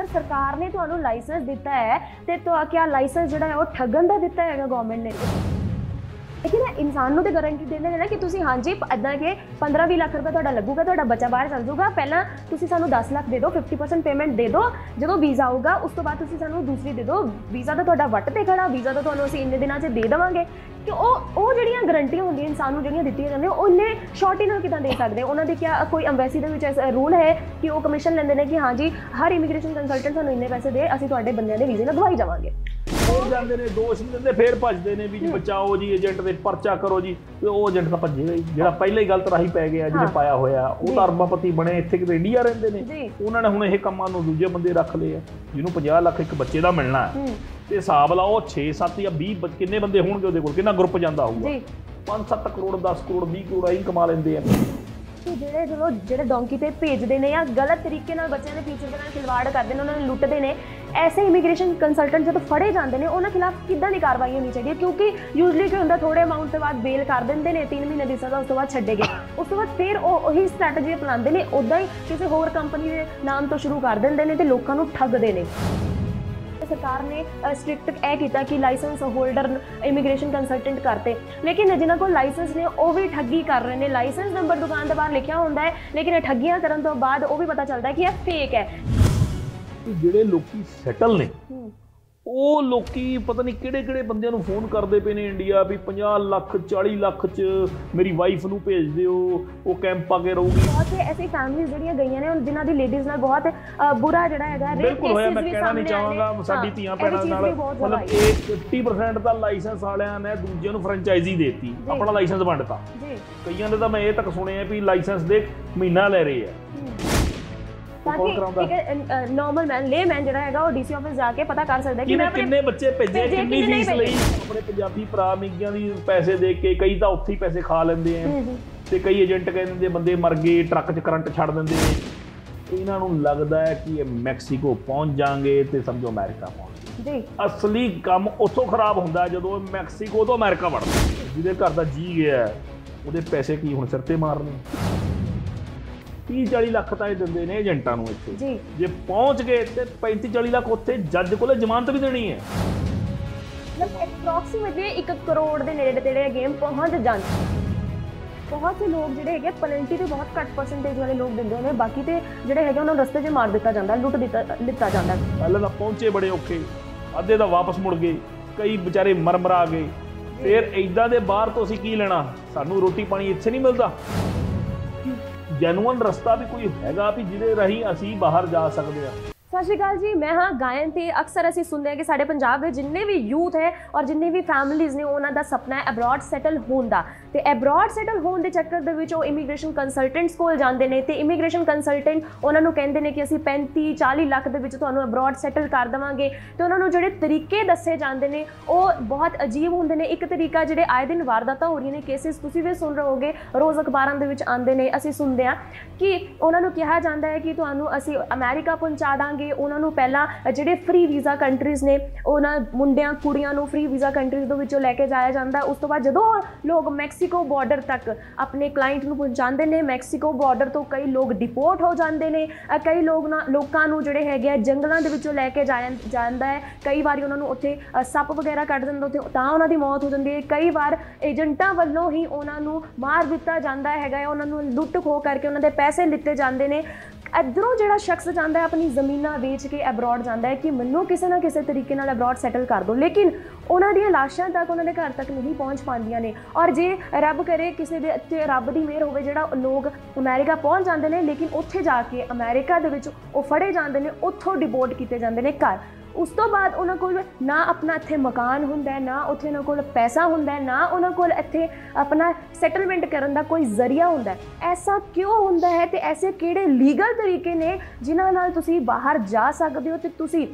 ਅਗਰ ਸਰਕਾਰ ਨੇ ਤੁਹਾਨੂੰ ਲਾਇਸੈਂਸ ਦਿੱਤਾ ਹੈ ਤੇ ਤਾਂ ਕਿਆ ਲਾਇਸੈਂਸ ਜਿਹੜਾ ਹੈ ਉਹ ਠੱਗਣ ਦਾ ਦਿੱਤਾ ਹੈਗਾ ਗਵਰਨਮੈਂਟ ਨੇ? ਲੇਕਿਨ ਇਨਸਾਨ ਨੂੰ ਤੇ ਗਾਰੰਟੀ ਦਿੰਦੇ ਨੇ ਨਾ ਕਿ ਤੁਸੀਂ ਹਾਂਜੀ ਇਦਾਂ ਕਿ 15-20 ਲੱਖ ਰੁਪਏ ਤੁਹਾਡਾ ਲੱਗੂਗਾ, ਤੁਹਾਡਾ ਬੱਚਾ ਬਾਹਰ ਚੱਲ ਜਾਊਗਾ, ਪਹਿਲਾਂ ਤੁਸੀਂ ਸਾਨੂੰ 10 ਲੱਖ ਦੇ ਦਿਓ 50% ਪੇਮੈਂਟ ਦੇ ਦਿਓ, ਜਦੋਂ ਵੀਜ਼ਾ ਆਊਗਾ, ਉਸ ਤੋਂ ਬਾਅਦ ਤੁਸੀਂ ਸਾਨੂੰ ਦੂਸਰੀ ਦੇ ਦਿਓ, ਵੀਜ਼ਾ ਤਾਂ ਤੁਹਾਡਾ ਵੱਟ ਤੇ ਖੜਾ, ਵੀਜ਼ਾ ਤਾਂ ਤੁਹਾਨੂੰ ਅਸੀਂ ਇੰਨੇ ਦਿਨਾਂ 'ਚ ਦੇ ਦੇਵਾਂਗੇ। ਕਿ ਉਹ ਉਹ ਜਿਹੜੀਆਂ ਗਾਰੰਟੀਆਂ ਹੁੰਦੀਆਂ ਇਨਸਾਨ ਨੂੰ ਜਿਹੜੀਆਂ ਦਿੱਤੀਆਂ ਜਾਂਦੀਆਂ ਉਹ ਇੰਨੇ ਸ਼ਾਰਟੀ ਨਾਲ ਕਿਦਾਂ ਦੇ ਸਕਦੇ? ਉਹਨਾਂ ਦੇ ਕਿਆ ਕੋਈ ਐਮਬੈਸੀ ਦੇ ਵਿੱਚ ਰੂਲ ਹੈ ਕਿ ਉਹ ਕਮਿਸ਼ਨ ਲੈਂਦੇ ਨੇ ਕਿ ਹਾਂਜੀ ਹਰ ਇਮੀਗ੍ਰੇਸ਼ਨ ਕੰਸਲਟੈਂਟ ਸਾਨੂੰ ਇੰਨੇ ਪੈਸੇ ਦੇ ਅਸੀਂ ਤੁਹਾਡੇ ਬੰਦਿਆਂ ਦੇ ਵੀਜ਼ੇ ਲਗਵਾਈ ਜਾਵਾਂਗੇ ਹੋ ਜਾਂਦੇ ਨੇ ਦੋਸ਼ ਨਹੀਂ ਦਿੰਦੇ ਫੇਰ ਭੱਜਦੇ ਨੇ ਵੀ ਬਚਾਓ ਜੀ ਏਜੰਟ ਦੇ ਪਰਚਾ ਕਰੋ ਜੀ ਤੇ ਉਹ ਏਜੰਟ ਤਾਂ ਭੱਜੇਗਾ ਹੀ ਜਿਹੜਾ ਪਹਿਲਾਂ ਹੀ ਗਲਤ ਰਾਹੀ ਪੈ ਗਿਆ ਜਿਹਨੇ। ਪਾਇਆ ਹੋਇਆ ਉਹ ਤਾਂ ਅਰਬਾਪਤੀ ਬਣੇ ਇੱਥੇ ਕਿਤੇ ਇੰਡੀਆ ਰਹਿੰਦੇ ਨੇ। ਉਹਨਾਂ ਨੇ ਹੁਣ ਇਹ ਕੰਮਾਂ ਨੂੰ ਦੂਜੇ ਬੰਦੇ ਰੱਖ ਲਏ ਆ ਜਿਹਨੂੰ 50 ਲੱਖ ਇੱਕ ਬੱਚੇ ਦਾ ਮਿਲਣਾ ਹੂੰ। ਤੇ ਹਿਸਾਬ ਲਾਓ 6 7 ਜਾਂ 20 ਬੱਚ- ਕਿੰਨੇ ਬੰਦੇ ਹੋਣਗੇ ਉਹਦੇ ਕੋਲ? ਕਿੰਨਾ ਗਰੁੱਪ ਜਾਂਦਾ ਹੋਊਗਾ? ਜੀ। 5-7 ਕਰੋੜ 10 ਕਰੋੜ 20 ਕਰੋੜ ਆਈ ਕਮਾ ਲੈਂਦੇ ਆ। ਕਿ ਜਿਹੜੇ ਜਦੋਂ ਜਿਹੜੇ ਡੋਂਕੀ ਤੇ ਭੇਜਦੇ ਨੇ ਜਾਂ ਗਲਤ ਤਰੀਕੇ ਨਾਲ ਬੱਚਿਆਂ ਦੇ ਫਿਊਚਰ ਦੇ ਨਾਲ ਖਿਲਵਾੜ ਕਰਦੇ ਨੇ ਉਹਨਾਂ ਨੂੰ ਲੁੱਟਦੇ ਨੇ ਐਸੇ ਇਮੀਗ੍ਰੇਸ਼ਨ ਕੰਸਲਟੈਂਟ ਜਦੋਂ ਫੜੇ ਜਾਂਦੇ ਨੇ ਉਹਨਾਂ ਖਿਲਾਫ ਕਿੱਦਾਂ ਦੀ ਕਾਰਵਾਈ ਹੋਣੀ ਚਾਹੀਦੀ ਹੈ? ਕਿਉਂਕਿ ਯੂਜੂਲੀ ਕੀ ਹੁੰਦਾ ਥੋੜੇ ਅਮਾਉਂਟ ਤੋਂ ਬਾਅਦ ਬੇਲ ਕਰ ਦਿੰਦੇ ਨੇ 3 ਮਹੀਨੇ ਦੀ ਸਜ਼ਾ ਉਸ ਤੋਂ ਬਾਅਦ ਛੱਡੇਗੇ ਉਸ ਤੋਂ ਬਾਅਦ ਫਿਰ ਉਹ ਉਹੀ ਸਟ੍ਰੈਟਜੀ ਅਪਣਾਉਂਦੇ ਨੇ ਉਦਾਂ ਹੀ ਕਿਸੇ ਹੋਰ ਕੰਪਨੀ ਦੇ ਨਾਮ ਤੋਂ ਸ਼ੁਰੂ ਕਰ ਦਿੰਦੇ ਨੇ ਤੇ ਲੋਕਾਂ ਨੂੰ ਠੱਗਦੇ ਨੇ। ਸਰਕਾਰ ਨੇ ਸਟ੍ਰਿਕਟ ਇਹ ਕੀਤਾ ਕਿ ਲਾਇਸੈਂਸ ਹੋਲਡਰ ਇਮੀਗ੍ਰੇਸ਼ਨ ਕੰਸਲਟੈਂਟ ਕਰਤੇ। ਲੇਕਿਨ ਜਿਨ੍ਹਾਂ ਕੋਲ ਲਾਇਸੈਂਸ ਨੇ ਉਹ ਵੀ ਠੱਗੀ ਕਰ ਰਹੇ ਨੇ। ਲਾਇਸੈਂਸ ਨੰਬਰ ਦੁਕਾਨ ਦੇ ਬਾਹਰ ਲਿਖਿਆ ਹੁੰਦਾ ਹੈ ਲੇਕਿਨ ਇਹ ਠੱਗੀਆਂ ਕਰਨ ਤੋਂ ਬਾਅਦ ਉਹ ਵੀ ਪਤਾ ਚੱਲਦਾ ਹੈ ਕਿ ਇਹ ਫੇਕ ਹੈ। ਜਿਹੜੇ ਲੋਕੀ ਸੈਟਲ ਨੇ ਉਹ ਲੋਕੀ ਪਤਾ ਨਹੀਂ ਕਿਹੜੇ ਕਿਹੜੇ ਬੰਦਿਆਂ ਨੂੰ ਫੋਨ ਕਰਦੇ ਪਏ ਨੇ ਇੰਡੀਆ ਵੀ 50 ਲੱਖ 40 ਲੱਖ ਚ ਮੇਰੀ ਵਾਈਫ ਨੂੰ ਭੇਜ ਦਿਓ ਉਹ ਕੈਂਪ ਆ ਕੇ ਰਹੂਗੀ। ਬਹੁਤ ਐਸੀ ਫੈਮਿਲੀਆਂ ਜਿਹੜੀਆਂ ਗਈਆਂ ਨੇ ਜਿਨ੍ਹਾਂ ਦੀ ਲੇਡੀਜ਼ ਨਾਲ ਬਹੁਤ ਬੁਰਾ ਜਿਹੜਾ ਹੈਗਾ rape ਬਿਲਕੁਲ ਹੋਇਆ cases ਮੈਂ ਵੀ ਕਹਿਣਾ ਨਹੀਂ ਸਾਹਮਣੇ। ਚਾਹਾਂਗਾ ਸਾਡੀ ਧੀਆਂ ਭੈਣਾਂ ਨਾਲ ਮਤਲਬ ਇਹ 50% ਦਾ ਲਾਇਸੈਂਸ ਵਾਲਿਆਂ ਨੇ ਦੂਜਿਆਂ ਨੂੰ ਫਰੈਂਚਾਈਜ਼ੀ ਦੇਤੀ ਆਪਣਾ ਲਾਇਸੈਂਸ ਵੰਡਤਾ। ਜੀ। ਕਈਆਂ ਦੇ ਤਾਂ ਮੈਂ ਇਹ ਤੱਕ ਸੁਣਿਆ ਵੀ ਲਾਇਸੈਂਸ ਦੇ ਮਹੀਨਾ ਲੈ ਰਹੇ ਆ। ਤਾਂ? ਕਿ ਇੱਕ ਨਾਰਮਲ ਮੈਨ ਲੇ ਮੈਨ ਜਿਹੜਾ ਹੈਗਾ ਉਹ ਡੀਸੀ ਆਫਿਸ ਜਾ ਕੇ ਪਤਾ ਕਰ ਸਕਦਾ ਕਿ ਮੈਂ ਕਿੰਨੇ ਬੱਚੇ ਭੇਜੇ ਭੇਜੇ, ਕਿੰਨੀ ਕਿੰਨੇ ਫੀਸ ਨਹੀਂ ਲਈ? ਆਪਣੇ ਪੰਜਾਬੀ ਭਰਾ ਮਿੱਗਿਆਂ ਦੀ ਪੈਸੇ ਦੇ ਕੇ ਕਈ ਤਾਂ ਉੱਥੇ ਹੀ ਪੈਸੇ ਖਾ ਲੈਂਦੇ ਆ। ਹੂੰ, ਹੂੰ। ਤੇ ਕਈ ਏਜੰਟ ਕਹਿੰਦੇ ਨੇ ਬੰਦੇ ਮਰ ਗਏ ਟਰੱਕ 'ਚ ਕਰੰਟ ਛੱਡ ਦਿੰਦੇ ਨੇ ਇਹਨਾਂ ਨੂੰ ਲੱਗਦਾ ਹੈ ਕਿ ਇਹ ਮੈਕਸੀਕੋ ਪਹੁੰਚ ਜਾਣਗੇ ਤੇ ਸਮਝੋ ਅਮਰੀਕਾ ਪਹੁੰਚ ਗਏ ਜੀ। ਅਸਲੀ ਕੰਮ ਉੱਥੋਂ ਖਰਾਬ ਹੁੰਦਾ ਜਦੋਂ ਮੈਕਸੀਕੋ ਤੋਂ ਅਮਰੀਕਾ ਵੜਦਾ ਜਿਹਦੇ ਘਰ ਦਾ ਜੀ ਗਿਆ ਉਹਦੇ ਪੈਸੇ ਕੀ ਹੁਣ ਸਿਰ ਤੇ ਮਾਰਨੇ? 30 40 ਲੱਖ ਤਾਂ ਇਹ ਦਿੰਦੇ ਨੇ ਏਜੰਟਾਂ ਨੂੰ ਇੱਥੇ। ਜੀ। ਪਹੁੰਚ ਗਏ ਤੇ 35 40 ਲੱਖ ਉੱਥੇ ਜੱਜ ਕੋਲੇ ਜ਼ਮਾਨਤ ਵੀ ਦੇਣੀ ਹੈ। ਮਤਲਬ ਐਪਰੋਕਸੀਮੇਟਲੀ 1 ਕਰੋੜ ਦੇ ਨੇੜੇ ਤੇੜੇ ਗੇਮ ਪਹੁੰਚ ਜਾਂਦੀ ਬਹੁਤ ਸੇ ਲੋਕ ਜਿਹੜੇ ਹੈਗੇ ਪਲੈਂਟੀ ਤੇ ਬਹੁਤ ਘੱਟ ਪਰਸੈਂਟੇਜ ਵਾਲੇ ਲੋਕ ਦਿੰਦੇ ਨੇ ਬਾਕੀ ਤੇ ਜਿਹੜੇ ਹੈਗੇ ਉਹਨਾਂ ਨੂੰ ਰਸਤੇ 'ਚ ਮਾਰ ਦਿੱਤਾ ਜਾਂਦਾ ਲੁੱਟ ਦਿੱਤਾ ਲਿੱਤਾ ਜਾਂਦਾ। ਪਹਿਲਾਂ ਤਾਂ ਪਹੁੰਚੇ ਬੜੇ ਔਖੇ ਅੱਧੇ ਤਾਂ ਵਾਪਸ ਮੁੜ ਗਏ ਕਈ ਵਿਚਾਰੇ ਮਰਮਰਾ ਗਏ। ਫਿਰ ਇਦਾਂ ਦੇ ਬਾਹਰ ਤੋਂ ਅਸੀਂ ਕੀ ਲੈਣਾ? ਸਾਨੂੰ ਰੋਟੀ ਪਾਣੀ ਇੱਥੇ ਨਹੀਂ ਮਿਲਦਾ। ਜੈਨੂਅਨ ਰਸਤਾ ਵੀ ਕੋਈ ਹੈਗਾ ਵੀ ਜਿਹਦੇ ਰਾਹੀਂ ਅਸੀਂ ਬਾਹਰ ਜਾ ਸਕਦੇ ਆ ਸਤਿ ਸ਼੍ਰੀ ਅਕਾਲ ਜੀ, ਮੈਂ ਹਾਂ ਗਾਇਨ ਤੇ ਅਕਸਰ ਅਸੀਂ ਸੁਣਦੇ ਹਾਂ ਕਿ ਸਾਡੇ ਪੰਜਾਬ ਦੇ ਜਿੰਨੇ ਵੀ ਯੂਥ ਹੈ ਔਰ ਜਿੰਨੇ ਵੀ ਫੈਮਿਲੀਆਂ ਨੇ, ਉਹਨਾਂ ਦਾ ਸੁਪਨਾ ਹੈ ਅਬਰਾਡ ਸੈਟਲ ਹੋਣ ਦਾ। ਤੇ ਅਬਰਾਡ ਸੈਟਲ ਹੋਣ ਦੇ ਚੱਕਰ ਦੇ ਵਿੱਚ ਉਹ ਇਮੀਗ੍ਰੇਸ਼ਨ ਕੰਸਲਟੈਂਟਸ ਕੋਲ ਜਾਂਦੇ ਨੇ ਤੇ ਇਮੀਗ੍ਰੇਸ਼ਨ ਕੰਸਲਟੈਂਟ ਉਹਨਾਂ ਨੂੰ ਕਹਿੰਦੇ ਨੇ ਕਿ ਅਸੀਂ 35 40 ਲੱਖ ਦੇ ਵਿੱਚ ਤੁਹਾਨੂੰ ਅਬਰਾਡ ਸੈਟਲ ਕਰ ਦੇਵਾਂਗੇ। ਤੇ ਉਹਨਾਂ ਨੂੰ ਜਿਹੜੇ ਤਰੀਕੇ ਦੱਸੇ ਜਾਂਦੇ ਨੇ, ਉਹ ਬਹੁਤ ਅਜੀਬ ਹੁੰਦੇ ਨੇ। ਇੱਕ ਤਰੀਕਾ ਜਿਹੜੇ ਆਏ ਦਿਨ ਵਾਰਦਾਤਾਂ ਹੋ ਰਹੀਆਂ ਨੇ ਕੇਸਿਸ ਤੁਸੀਂ ਵੀ ਸੁਣ ਰਹੇ ਹੋਗੇ ਰੋਜ਼ ਅਖਬਾਰਾਂ ਦੇ ਵਿੱਚ ਆਉਂਦੇ ਨੇ, ਅਸੀਂ ਸੁਣਦੇ ਹਾਂ ਕਿ ਉਹਨਾਂ ਨੂੰ ਕਿਹਾ ਜਾਂਦਾ ਹੈ ਕਿ ਤੁਹਾਨੂੰ ਅਸੀਂ ਅਮਰੀਕਾ ਪਹੁੰਚਾ ਦਾਂਗੇ ਉਹਨਾਂ ਨੂੰ ਪਹਿਲਾਂ ਜਿਹੜੇ ਫ੍ਰੀ ਵੀਜ਼ਾ ਕੰਟਰੀਜ਼ ਨੇ, ਉਹਨਾਂ ਮੁੰਡਿਆਂ, ਕੁੜੀਆਂ ਨੂੰ ਫ੍ਰੀ ਵੀਜ਼ਾ ਕੰਟਰੀਜ਼ ਦੇ ਵਿੱਚੋਂ ਲੈ ਕੇ ਜਾਇਆ ਜਾਂਦਾ। ਉਸ ਤੋਂ ਬਾਅਦ ਜਦੋਂ ਲੋਕ ਮੈਕਸੀਕੋ ਬਾਰਡਰ ਤੱਕ ਆਪਣੇ ਕਲਾਇੰਟ ਨੂੰ ਪਹੁੰਚਾਉਂਦੇ ਨੇ ਮੈਕਸੀਕੋ ਬਾਰਡਰ ਤੋਂ ਕਈ ਲੋਕ ਡਿਪੋਰਟ ਹੋ ਜਾਂਦੇ ਨੇ ਕਈ ਲੋਕ ਨਾ, ਲੋਕਾਂ ਨੂੰ ਜਿਹੜੇ ਹੈਗੇ ਆ, ਜੰਗਲਾਂ ਦੇ ਵਿੱਚੋਂ ਲੈ ਕੇ ਜਾਇਆ ਜਾਂਦਾ ਹੈ। ਕਈ ਵਾਰੀ ਉਹਨਾਂ ਨੂੰ ਉੱਥੇ ਸੱਪ ਵਗੈਰਾ ਕੱਢ ਦਿੰਦੇ, ਉੱਥੇ ਤਾਂ ਉਹਨਾਂ ਦੀ ਮੌਤ ਹੋ ਜਾਂਦੀ ਹੈ। ਕਈ ਵਾਰ ਏਜੰਟਾਂ ਵੱਲੋਂ ਹੀ ਉਹਨਾਂ ਨੂੰ ਮਾਰ ਦਿੱਤਾ ਜਾਂਦਾ ਹੈਗਾ ਉਹਨਾਂ ਨੂੰ ਲੁੱਟ ਖੋ ਕਰਕੇ ਉਹਨਾਂ ਦੇ ਪੈਸੇ ਲਿੱਤੇ ਜਾਂਦੇ ਨੇ। ਇੱਧਰੋਂ ਜਿਹੜਾ ਸ਼ਖਸ ਜਾਂਦਾ ਹੈ, ਆਪਣੀ ਜ਼ਮੀਨਾਂ ਵੇਚ ਕੇ ਅਬਰਾਡ ਜਾਂਦਾ ਹੈ ਕਿ ਮੈਨੂੰ ਕਿਸੇ ਨਾ ਕਿਸੇ ਤਰੀਕੇ ਨਾਲ ਐਬਰੋਡ ਸੈਟਲ ਕਰ ਦਿਓ। ਲੇਕਿਨ ਉਹਨਾਂ ਦੀਆਂ ਲਾਸ਼ਾਂ ਤੱਕ ਉਹਨਾਂ ਦੇ ਘਰ ਤੱਕ ਨਹੀਂ ਪਹੁੰਚ ਪਾਉਂਦੀਆਂ ਨੇ। ਔਰ ਜੇ ਰੱਬ ਕਰੇ ਕਿਸੇ ਦੇ ਉੱਤੇ ਰੱਬ ਦੀ ਮਿਹਰ ਹੋਵੇ, ਜਿਹੜਾ ਲੋਕ ਅਮਰੀਕਾ ਪਹੁੰਚ ਜਾਂਦੇ ਨੇ, ਲੇਕਿਨ ਉੱਥੇ ਜਾ ਕੇ ਅਮਰੀਕਾ ਦੇ ਵਿੱਚ ਉਹ ਫੜੇ ਜਾਂਦੇ ਨੇ, ਉੱਥੋਂ ਡਿਪੋਰਟ ਕੀਤੇ ਜਾਂਦੇ ਨੇ ਘਰ। ਉਸ ਤੋਂ ਬਾਅਦ ਉਹਨਾਂ ਕੋਲ ਨਾ ਆਪਣਾ ਇੱਥੇ ਮਕਾਨ ਹੁੰਦਾ ਹੈ ਨਾ ਉੱਥੇ ਉਹਨਾਂ ਕੋਲ ਪੈਸਾ ਹੁੰਦਾ ਹੈ ਨਾ ਉਹਨਾਂ ਕੋਲ ਇੱਥੇ ਆਪਣਾ ਸੈਟਲਮੈਂਟ ਕਰਨ ਦਾ ਕੋਈ ਜ਼ਰੀਆ ਹੁੰਦਾ। ਹੈ ਐਸਾ ਕਿਉਂ ਹੁੰਦਾ ਹੈ ਤੇ ਐਸੇ ਕਿਹੜੇ ਲੀਗਲ ਤਰੀਕੇ ਨੇ ਜਿਨ੍ਹਾਂ ਨਾਲ ਤੁਸੀਂ ਬਾਹਰ ਜਾ ਸਕਦੇ ਹੋ ਤੇ ਤੁਸੀਂ